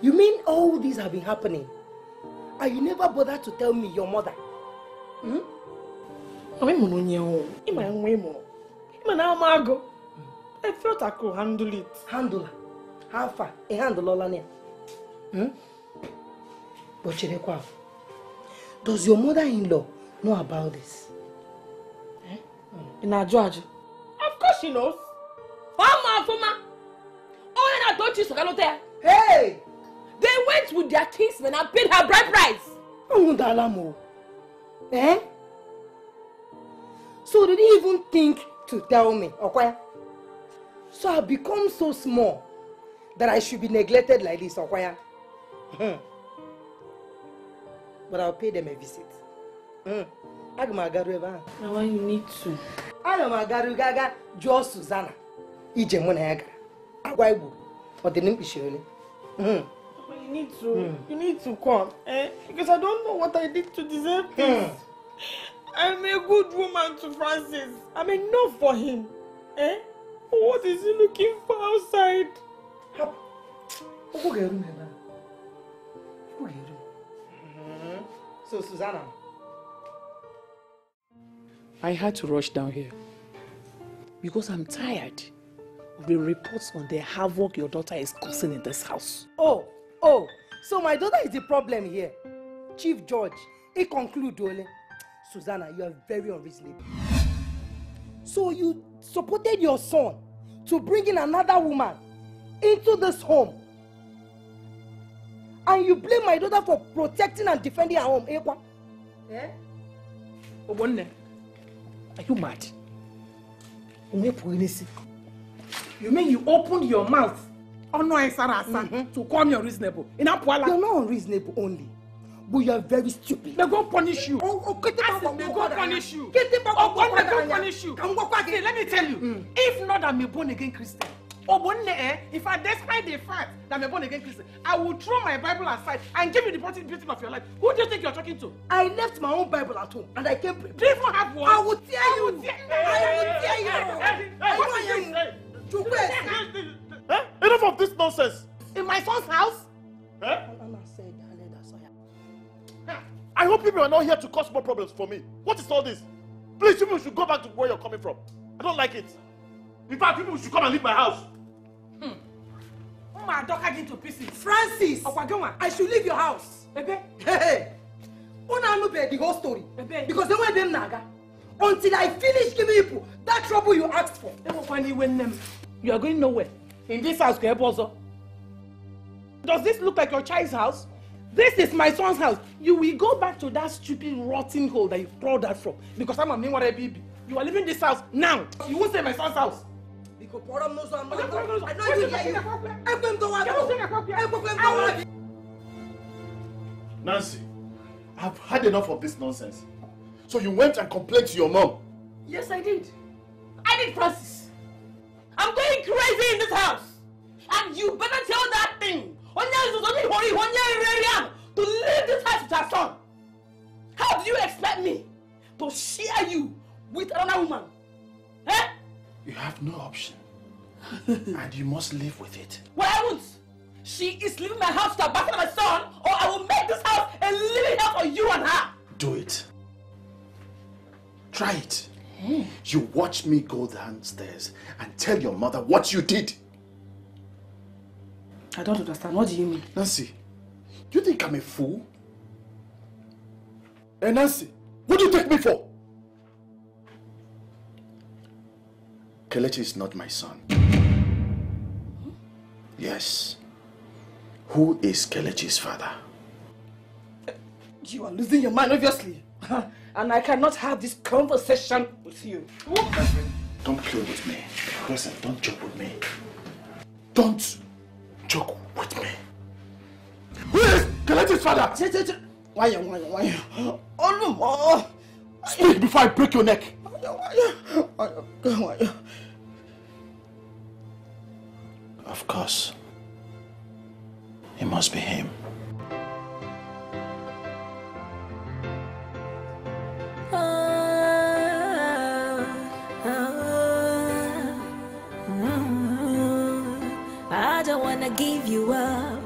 You mean all these have been happening? And you never bothered to tell me your mother? Hmm? I felt I could handle it. Handle her? How far? A handle all on Hmm? But cherekwa, does your mother-in-law know about this? Ị na-ajụ ajụ? Of course she knows. Ọ ma ọfụma. Onye na-atọ chi so galụta ya. Hey! They went with their kinsmen and paid her bride price. Ọnwụdala m o. Eh? So they didn't even think to tell me, okay? So I've become so small that I should be neglected like this, okay? Hmm. But I'll pay them a visit. Hmm. Aga m agaru ebe ahụ. Now you need to. Aga m agaru gaga jụọ Susanna ije mụ na ya gara. Agwa igbo ọ dị na mkpichi ole. Hmm. You need to. Hmm. You need to come. Eh? Because I don't know what I did to deserve this. I'm a good woman to Francis. I'm enough for him. Eh? What is he looking for outside? Ụkwụ ga-eru m ebe a. Ụkwụ ga-eru. So Susanna, I had to rush down here because I'm tired of the reports on the havoc your daughter is causing in this house. Oh, oh, so my daughter is the problem here. Chief George, he conclude Ole. Susanna, you are very unreasonable. So you supported your son to bring in another woman into this home. And you blame my daughter for protecting and defending her home, Ekwa? Eh? Ogbonne, are you mad? You mean you opened your mouth ọnụ anyị sara asa to call me unreasonable? Ị na-apụala? You're not unreasonable only, but you are very stupid. They go punish you. Oh, oh, get I said they go punish you. Ogbonne go punish you. See, let me tell you, if not I'm a born again Christian, Ogbonne, eh, if I despite the fact that I'm a born again Christian, I will throw my Bible aside and give you the beauty beauty of your life. Who do you think you're talking to? I left my own Bible at home and I came. Do you even have one? I will tear I you. will tear- I will tear you. Hey, hey, I what know did you you. Eh? Enough of this nonsense. In my son's house? Eh? I hope people are not here to cause more problems for me. What is all this? Please, people should go back to where you're coming from. I don't like it. In fact, people should come and leave my house. Mma adọka gị to pieces. Francis? I should leave your house. Ebe? Hey, unu anụbeghị the whole story. Because the way them naga. Until I finish giving you that trouble you asked for. Enwekwana iwe nne m. You are going nowhere. In this house ọzọ. Does this look like your child's house? This is my son's house. You will go back to that stupid rotten hole that you crawled out from. Because I'm a I be. You are leaving this house now. You won't stay in my son's house. Because Porom knows I'm. I know you hear you. wait. Ekwem to go. copy. Ekwem to go. Nancy, I've had enough of this nonsense. So you went and complained to your mom. Yes, I did. I did, Francis. I'm going crazy in this house. And you better tell that thing. Onya is only hori, Onya Rerian, to leave this house with her son. How do you expect me to share you with another woman? Eh? You have no option. and you must live with it. Well, I won't. She is leaving my house to abandon my son, or I will make this house a living hell for you and her. Do it. Try it. You watch me go downstairs and tell your mother what you did. I don't understand. What do you mean? Nancy, do you think I'm a fool? Hey, Nancy, what do you take me for? Kelechi is not my son. Yes. Who is Kelechi's father? You are losing your mind, obviously. and I cannot have this conversation with you. Don't play with me. Listen, don't joke with me. Don't joke with me. Who is Kelechi's father? Why, why, why? Oh, no more. Speak before I break your neck. Of course. It must be him. I don't wanna give you up.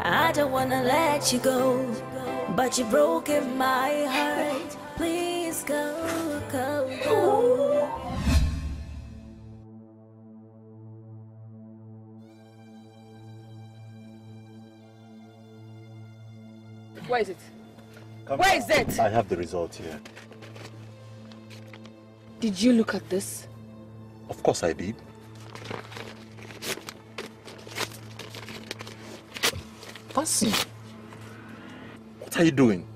I don't wanna let you go. But you've broken my heart. Please go, go, go. Where is it? Where is it? I have the result here. Did you look at this? Of course I did. Fancy. What are you doing?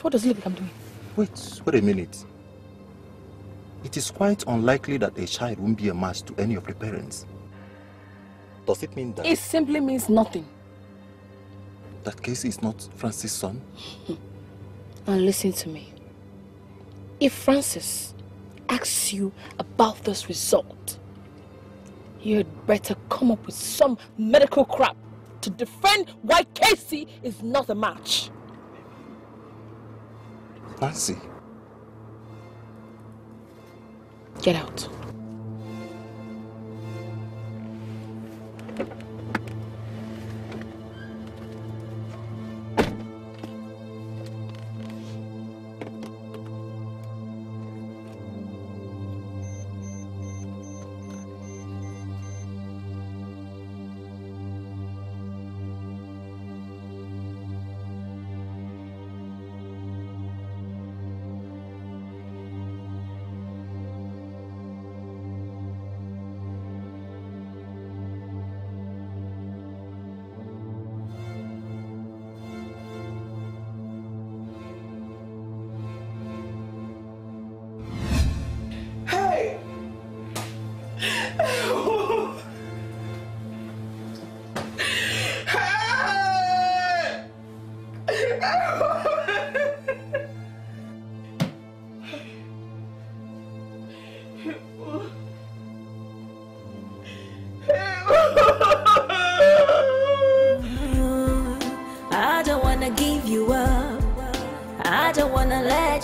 What does it look like I'm doing? Wait, wait a minute. It is quite unlikely that a child won't be a match to any of the parents. Does it mean that It simply means nothing. That case is not Francis' son? And listen to me. If Francis asks you about this result, you'd better come up with some medical crap to defend why Casey is not a match. Nancy. Get out.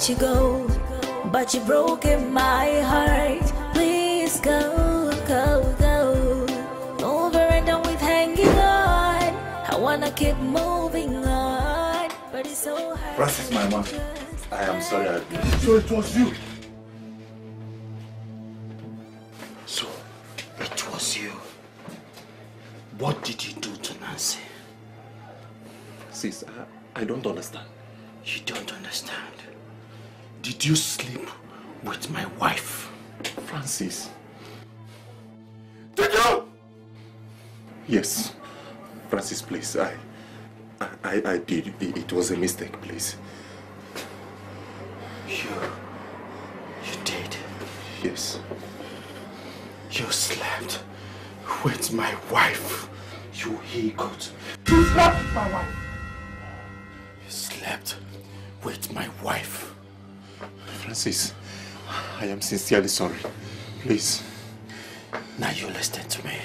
Let you go. But you broke broken my heart. Please go, go, go. Over and done with hanging on. I wanna keep moving on. But it's so hard. Francis, my mom. I am sorry I So it was you. Yes. Francis, please. I, I, I, I did. It, it was a mistake, please. You. You did. Yes. You slept with my wife. You he-goat. You slept with my wife. You slept with my wife. Francis, I am sincerely sorry. Please. Now you listen to me.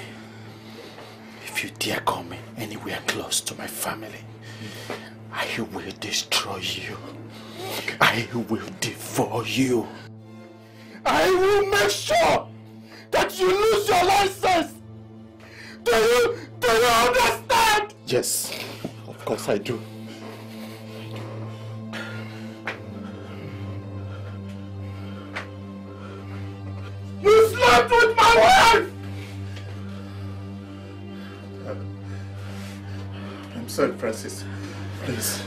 If you dare come anywhere close to my family, I will destroy you. I will devour you. I will make sure that you lose your license. Do you, do you understand? Yes, of course I do. You slept with my wife. Sorry, Francis. Please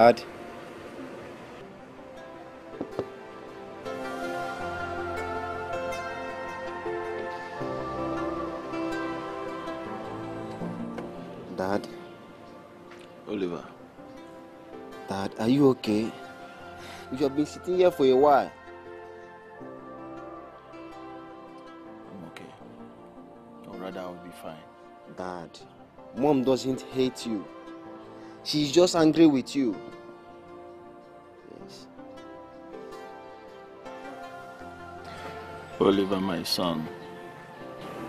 Dad. Dad. Oliver. Dad, are you okay? You have been sitting here for a while. I'm okay. Or rather, I'll be fine. Dad, Mom doesn't hate you. She's just angry with you. Oliver, my son.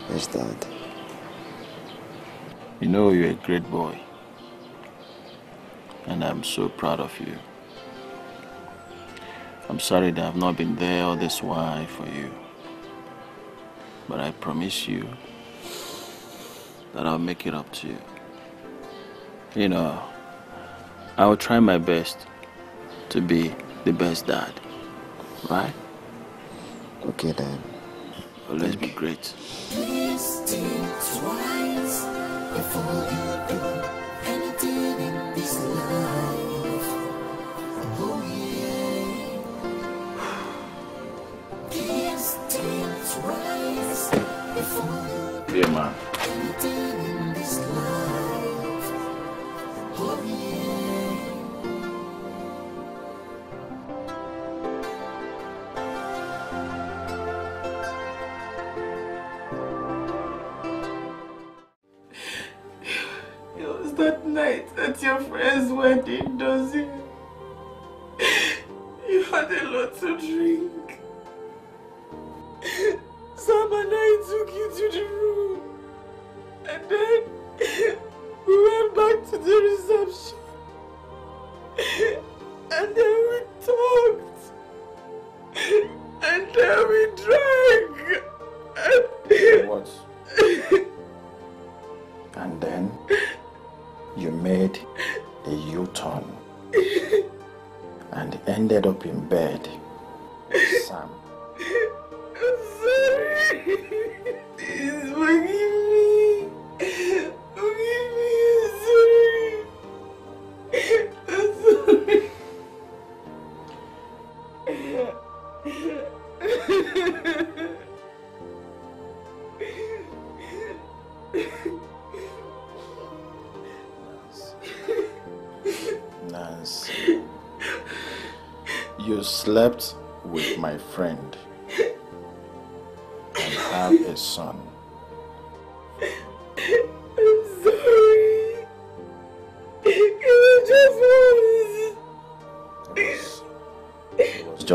Yes, Dad. You know you're a great boy. And I'm so proud of you. I'm sorry that I've not been there all this while for you. But I promise you that I'll make it up to you. You know, I will try my best to be the best dad. Right? Okay, Dad. Always be great. Please think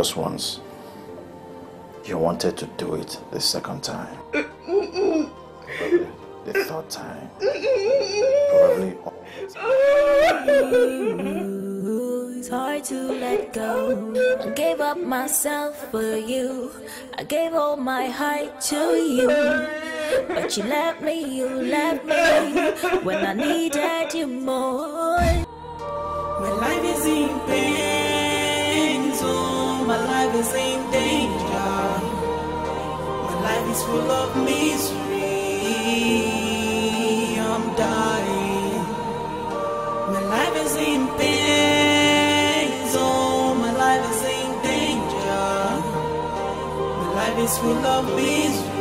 just once. You wanted to do it the second time, once. the third time, probably It's hard to let go. I gave up myself for you. I gave all my heart to you. But you left me, you left me when I needed you more. My life is in pain, so is in danger. My life is full of misery. I'm dying. My life is in pain, so my life is in danger. My life is full of misery.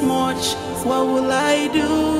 Much. What will I do?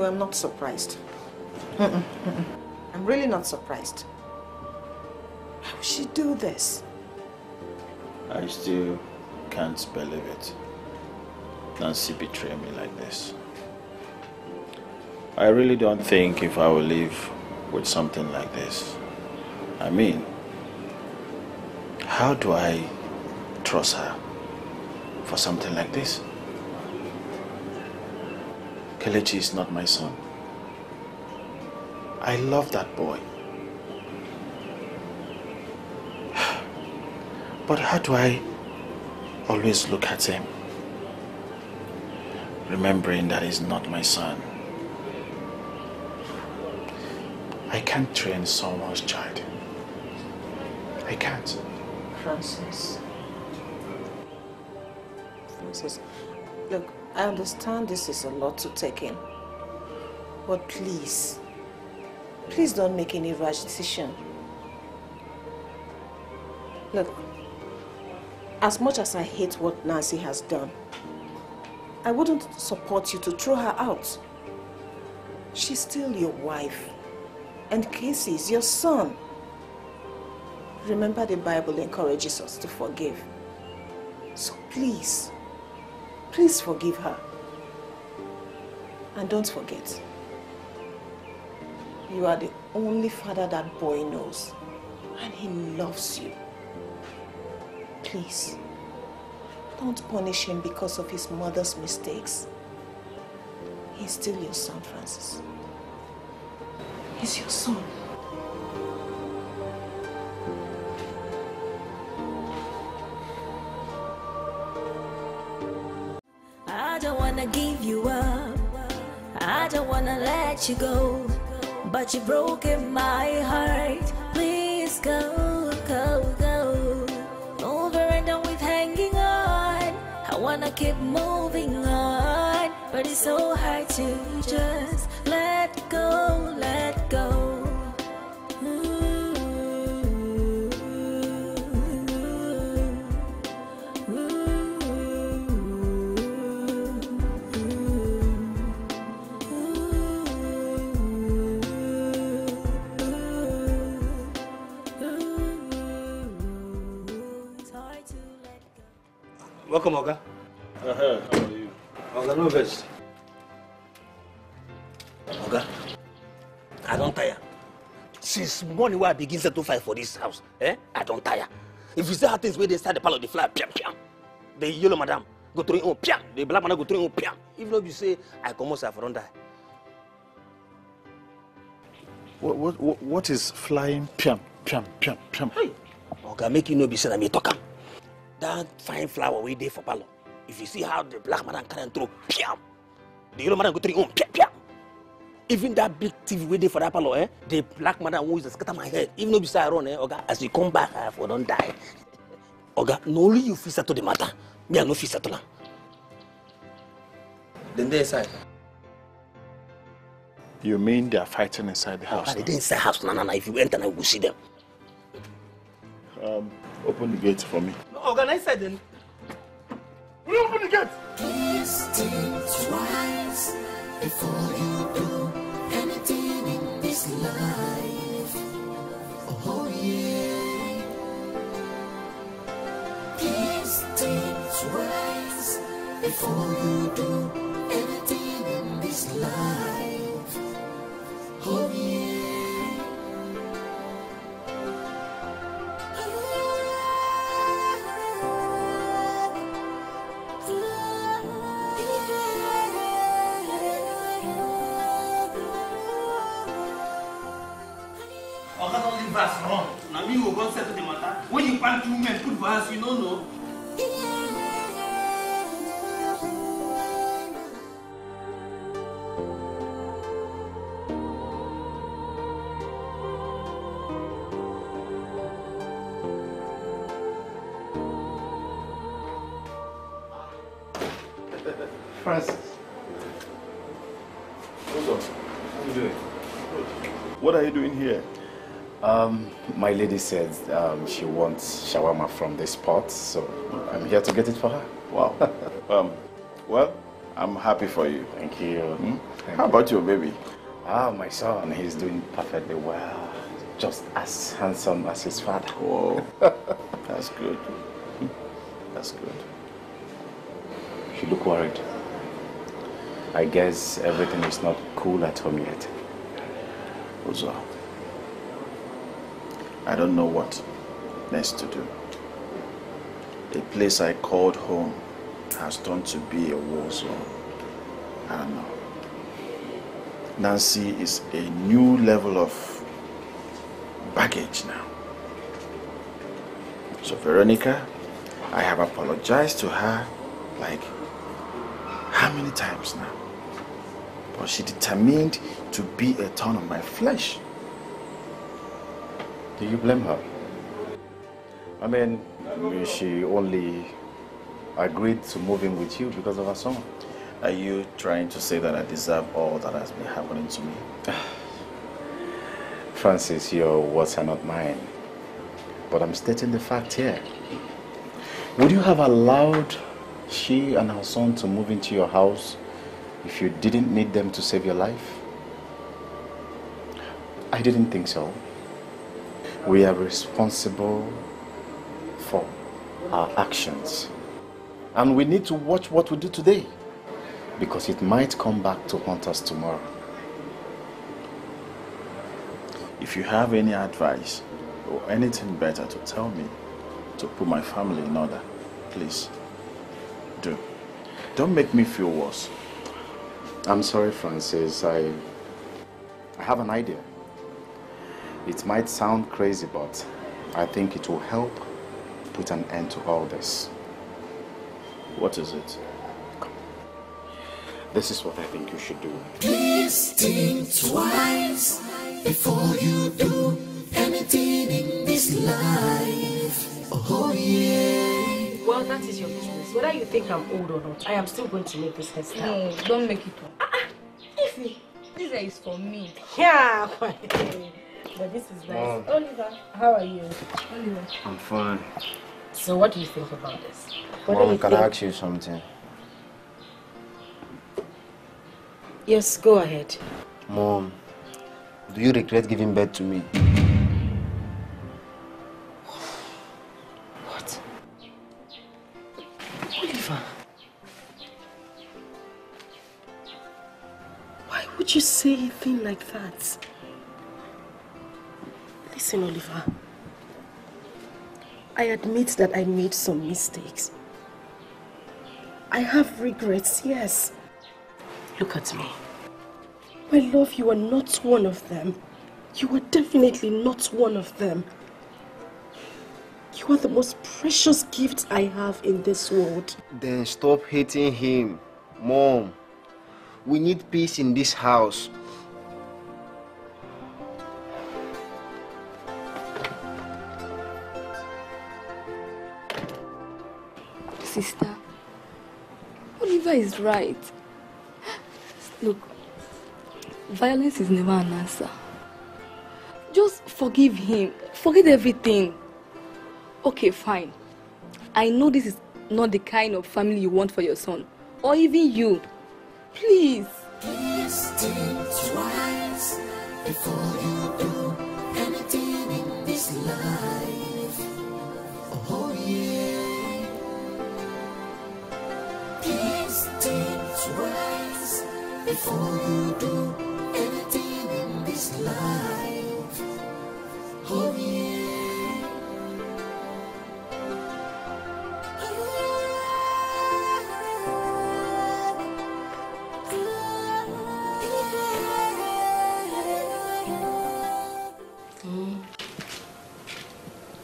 Anyway, I'm not surprised. I'm really not surprised. How would she do this? I still can't believe it. Nancy betrayed me like this. I really don't think if I will live with something like this. I mean, how do I trust her for something like this? Kelechi is not my son. I love that boy. But how do I always look at him, remembering that he's not my son? I can't train someone's child. I can't. Francis. Francis, look, I understand this is a lot to take in. But please, please don't make any rash decision. Look, as much as I hate what Nancy has done, I wouldn't support you to throw her out. She's still your wife. And Casey is your son. Remember the Bible encourages us to forgive. So please, please forgive her. And don't forget, you are the only father that boy knows. And he loves you. Please, don't punish him because of his mother's mistakes. He's still your son, Francis. He's your son. Don't wanna let you go. But you've broken my heart. Please go, go, go. Over and done with hanging on. I wanna keep moving on. But it's so hard to just let go, let Welcome, Oga. Uh, how are you? Oga, no vex. Oga, I don't tire. Since morning wey I begin settle fight for this house, eh, I don't tire. If you see how things wey dey inside the parlour dey fly, piam piam. The yellow madam go throw im own piam. The black madam go throw im own piam. If no be say I comot sef, I for don die. What, what, what, what is flying piam, piam, piam, piam? Hey. Oga, make you no be say na me talk am. That fine flower wey dey for parlour, if you see how the black madam carry am throw, piam. The yellow madam go throw im own piam piam. Even that big TV wey dey for that parlour, eh, the black madam wan use am scatter my head. If no be say I run, eh, Oga, as you come back, I for don die. Oga, na only you fit settle the matter. Me, I no fit settle am. Dem dey inside. You mean they are fighting inside the house? Oga, they dey inside house na na na. If you enter, you go see them. Um, open the gate for me. No, Oga, na inside. Will you open the gate? Please think twice before you do anything in this life. Oh yeah. Please think twice before you do anything in this life. Oh yeah. When you find two men put for house, you no know. Francis. What's up? How you doing? What are you doing here? Um, my lady said um, she wants shawarma from this spot, so I'm here to get it for her. Wow. um, well, I'm happy for you. Thank you. Hmm? Thank How you. about your baby? Ah, my son, he's doing perfectly well. Just as handsome as his father. Whoa. That's good. That's good. You look worried. I guess everything is not cool at home yet. Uzo, I don't know what next to do. The place I called home has turned to be a war zone. I don't know. Nancy is a new level of baggage now. So Veronica, I have apologized to her like how many times now? But she determined to be a thorn on my flesh. Do you blame her? I mean, she only agreed to move in with you because of her son. Are you trying to say that I deserve all that has been happening to me? Francis, your words are not mine. But I'm stating the fact here. Would you have allowed she and her son to move into your house if you didn't need them to save your life? I didn't think so. We are responsible for our actions. And we need to watch what we do today because it might come back to haunt us tomorrow. If you have any advice or anything better to tell me to put my family in order, please do. Don't make me feel worse. I'm sorry, Francis. I, I have an idea. It might sound crazy, but I think it will help put an end to all this. What is it? This is what I think you should do. Please think twice before you do anything in this life. Oh yeah. Well, that is your business. Whether you think I'm old or not, I am still going to make this hairstyle. No, don't make it one. Ah, ah, Ify, this is for me. Yeah, but this is nice. Mom. Oliver, how are you? Oliver. I'm fine. So what do you think about this? What Mom, you can think? I ask you something? Yes, go ahead. Mom, do you regret giving birth to me? What? Oliver. Why would you say a thing like that? Listen, Oliver. I admit that I made some mistakes. I have regrets, yes. Look at me. My love, you are not one of them. You are definitely not one of them. You are the most precious gift I have in this world. Then stop hating him. Mom, we need peace in this house. Sister, Oliver is right. Look, violence is never an answer. Just forgive him. Forget everything. Okay, fine. I know this is not the kind of family you want for your son. Or even you. Please. Before you do anything in this life. Oh yeah.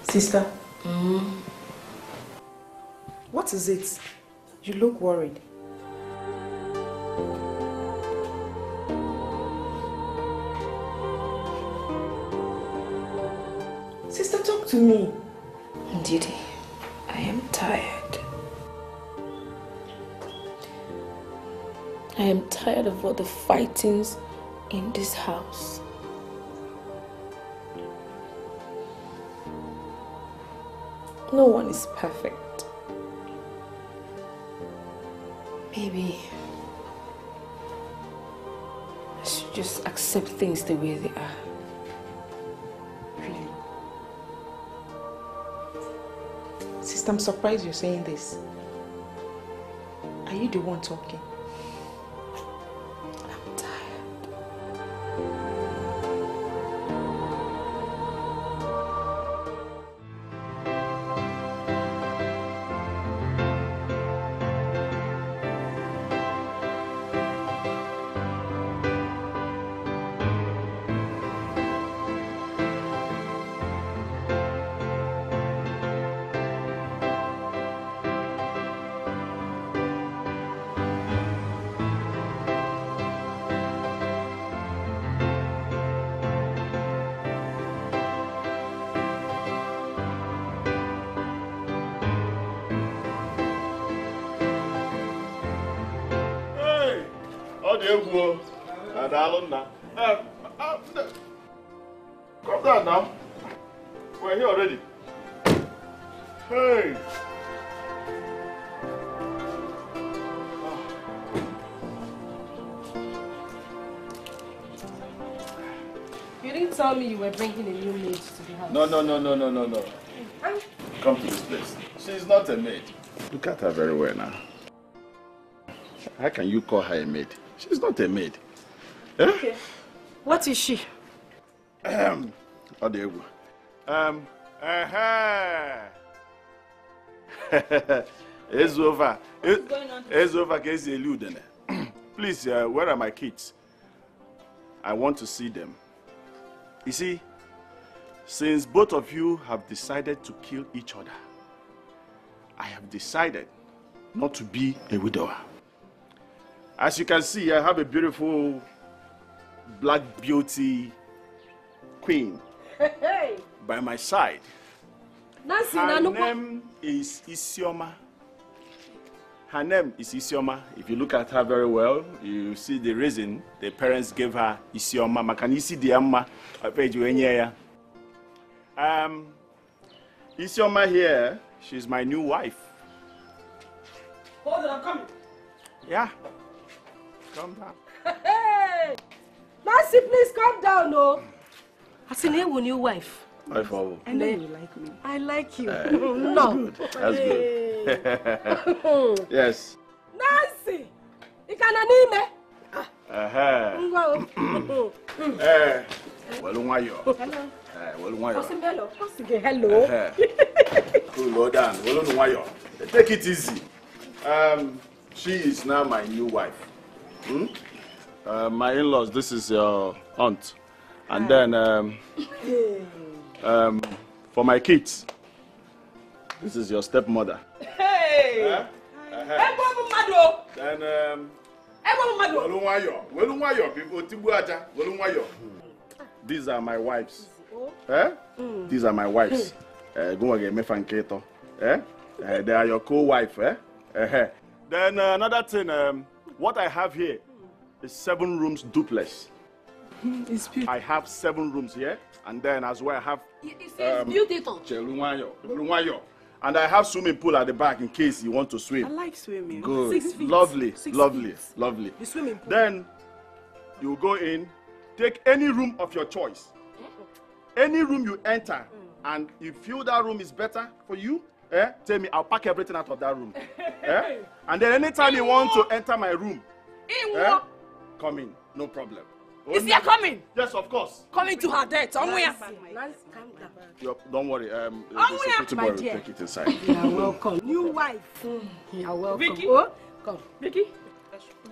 Sister? Mm. What is it? You look worried. Talk to me. Didi, I am tired. I am tired of all the fightings in this house. No one is perfect. Maybe I should just accept things the way they are. I'm surprised you're saying this. Are you the one talking? Not a maid. Look at her very well now. How can you call her a maid? She's not a maid. Eh? Okay. What is she? Um, ọ dị egwu. Um, ehe. Ezuova. Ezuova ka ezi eli udene. Please, uh, where are my kids? I want to see them. You see, since both of you have decided to kill each other, I have decided not to be a widower. As you can see, I have a beautiful black beauty queen Hey, by my side. Nancy, Her Nanukwa. name is Isioma. Her name is Isioma. If you look at her very well, you see the reason the parents gave her Isioma. Maka na isi dị ya mma, ọkpa eji wee nye ya. Um, Isioma here, she's my new wife. Hold on, I'm coming. Yeah. Calm down. Hey! Nancy, please calm down, no. I seen here with new wife. Wife of I know you like me. I like you. Eh, no. That's good. yes. Nancy! Ikana n'ime. Uh-huh. Ngwa o. Eh, welu nwayọọ. Hello. Eh, welu nwayọọ. Osi hello. Osi ge hello. Uh-huh. Cool, down. Welu nwayọọ. Take it easy. Um, she is now my new wife. Hmm? Uh, my in-laws, this is your aunt. And then um, um, for my kids, this is your stepmother. Hey! Ebe ọ bụ mmadụ o. Then um, Ebe ọ bụ mmadụ o. welu nwayọọ. Welu nwayọọ, people. Tigbu aja. Welu nwayọọ. These are my wives. Eh? These are my wives. Eh, Gunwa ga-emefa nke ịtọ. Eh? Eh, They are your co-wife. Eh? Eh, Then uh, another thing, um, what I have here is seven rooms duplex. It's beautiful. I have seven rooms here, and then as well I have It's um, beautiful. And I have swimming pool at the back in case you want to swim. I like swimming. Good, Six feet. lovely, Six lovely, feet. lovely. The swimming pool. Then you go in, take any room of your choice. Any room you enter, and you feel that room is better for you, eh? Tell me, I'll pack everything out of that room. eh? And then anytime you want to enter my room, eh? come in, no problem. Is he coming? Yes, of course. Coming to her death. Somewhere. You're, don't worry. Um, yeah, security my dear. take it inside. You are welcome. New wife. You are welcome. Vicky. Oh, come. Vicky.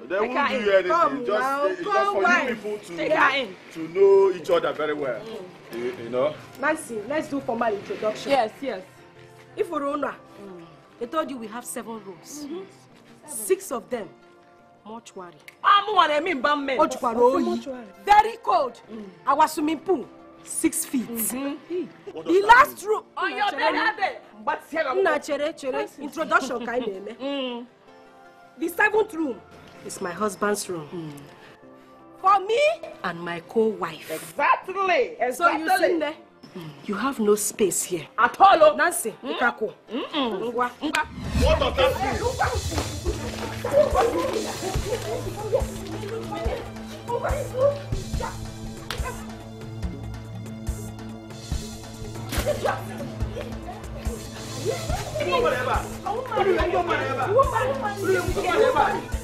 They Take won't do you anything. Come just, now, it's just come for wife. you people to, Take her in. to know each other very well. You, you know? Nancy, let's do formal introduction. Yes, yes. If we're owner, they told you we have seven rooms. Six of them, mortuary. I'm one, I mean, Bammen. Mortuary. Very cold. Our swimming pool, six feet. The last room. On your bed, Nna chere chere introduction ka anyị na-eme. The seventh room It's my husband's room. Mm. For me? And my co-wife. Exactly. exactly. So you see there? Mm. You have no space here. At all. Oh. Nancy, mm? Ikako. Mm -mm. Ngwa. Ngwa. What of that Woman ever. Woman ever. Woman ever. Woman ever.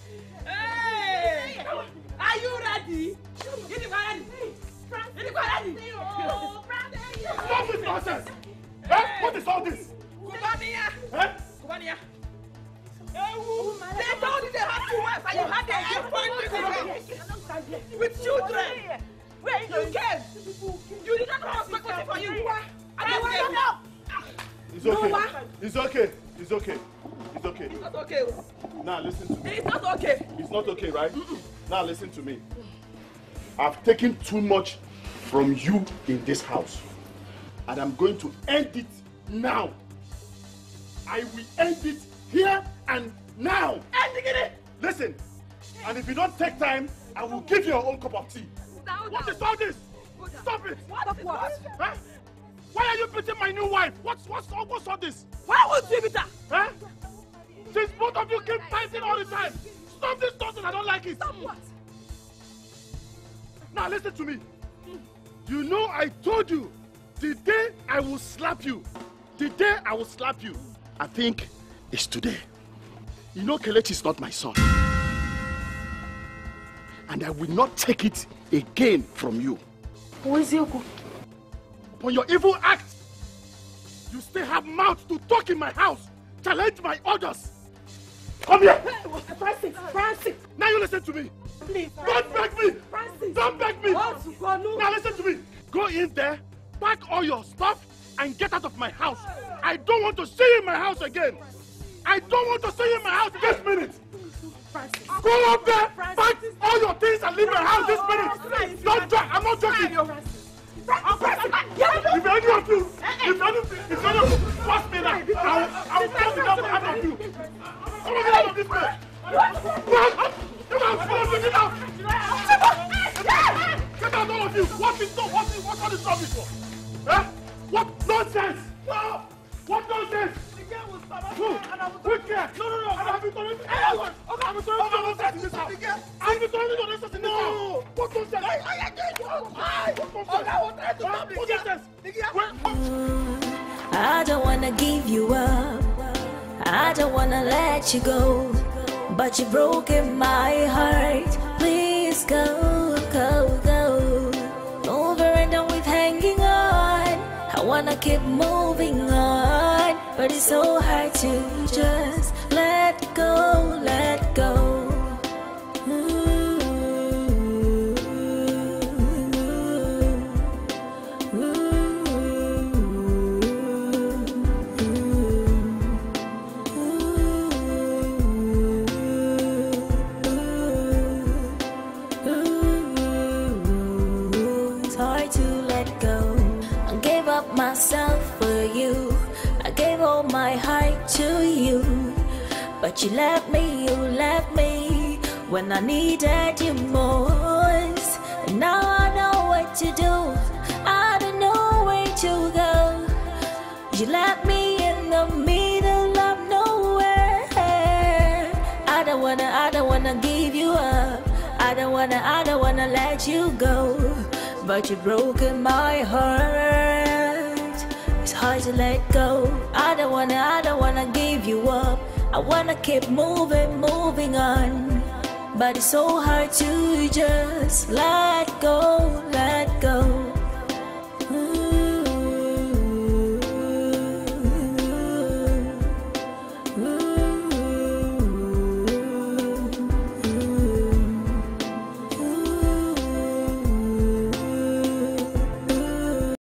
Stop this nonsense! Eh? What is all this? Kubania! Eh? Kubania! Ewu! They told you they had two wives and you had a different with children. Where you came? You did not have respect for you. They were not. It's okay. It's okay. It's okay. It's okay. It's not okay. Now listen to me. It's not okay. It's not okay, right? Now listen to me. I've taken too much from you in this house. And I'm going to end it now. I will end it here and now. Ending it. Listen. And if you don't take time, I will give you your own cup of tea. What is all this? Stop it. What? What? Huh? Why are you beating my new wife? What's what's all, what's all this? Why would you beat her? Huh? Since both of you keep fighting all the time. Stop this nonsense. I don't like it. Stop what? Now listen to me. You know I told you the day I will slap you, the day I will slap you, I think it's today. You know Kelechi is not my son. And I will not take it again from you. Upon your evil act, you still have mouth to talk in my house, challenge my orders. Come here. Francis, Francis. Now you listen to me. Please, Don't beg me. Francis. Don't beg me. What? Now listen to me. Go in there, pack all your stuff, and get out of my house. I don't want to see you in my house again. I don't want to see you in my house this minute. Francis. Go up there, pack all your things, and leave my house this minute. Don't joke. I'm not joking. If any of you, if any, if any of you cross me now, I'll, I'll force the devil out of you. Come on, get out of this place. Come on, follow me, get out. Get out, all of you. What is no, what is, what's all this rubbish for? What nonsense? No. What. What what? What nonsense? I don't wanna give you up. I don't wanna let you go. But you've broken my heart. Please go, go, go. Over and done with hanging on. I wanna keep moving on. But it's so hard to just let go, let go. To you. But you left me, you left me when I needed you most. And now I know what to do. I don't know where to go. You left me in the middle of nowhere. I don't wanna, I don't wanna give you up. I don't wanna, I don't wanna let you go. But you've broken my heart. It's hard to let go. I don't wanna, I don't wanna give you up. I wanna keep moving, moving on. But it's so hard to just let go, let go.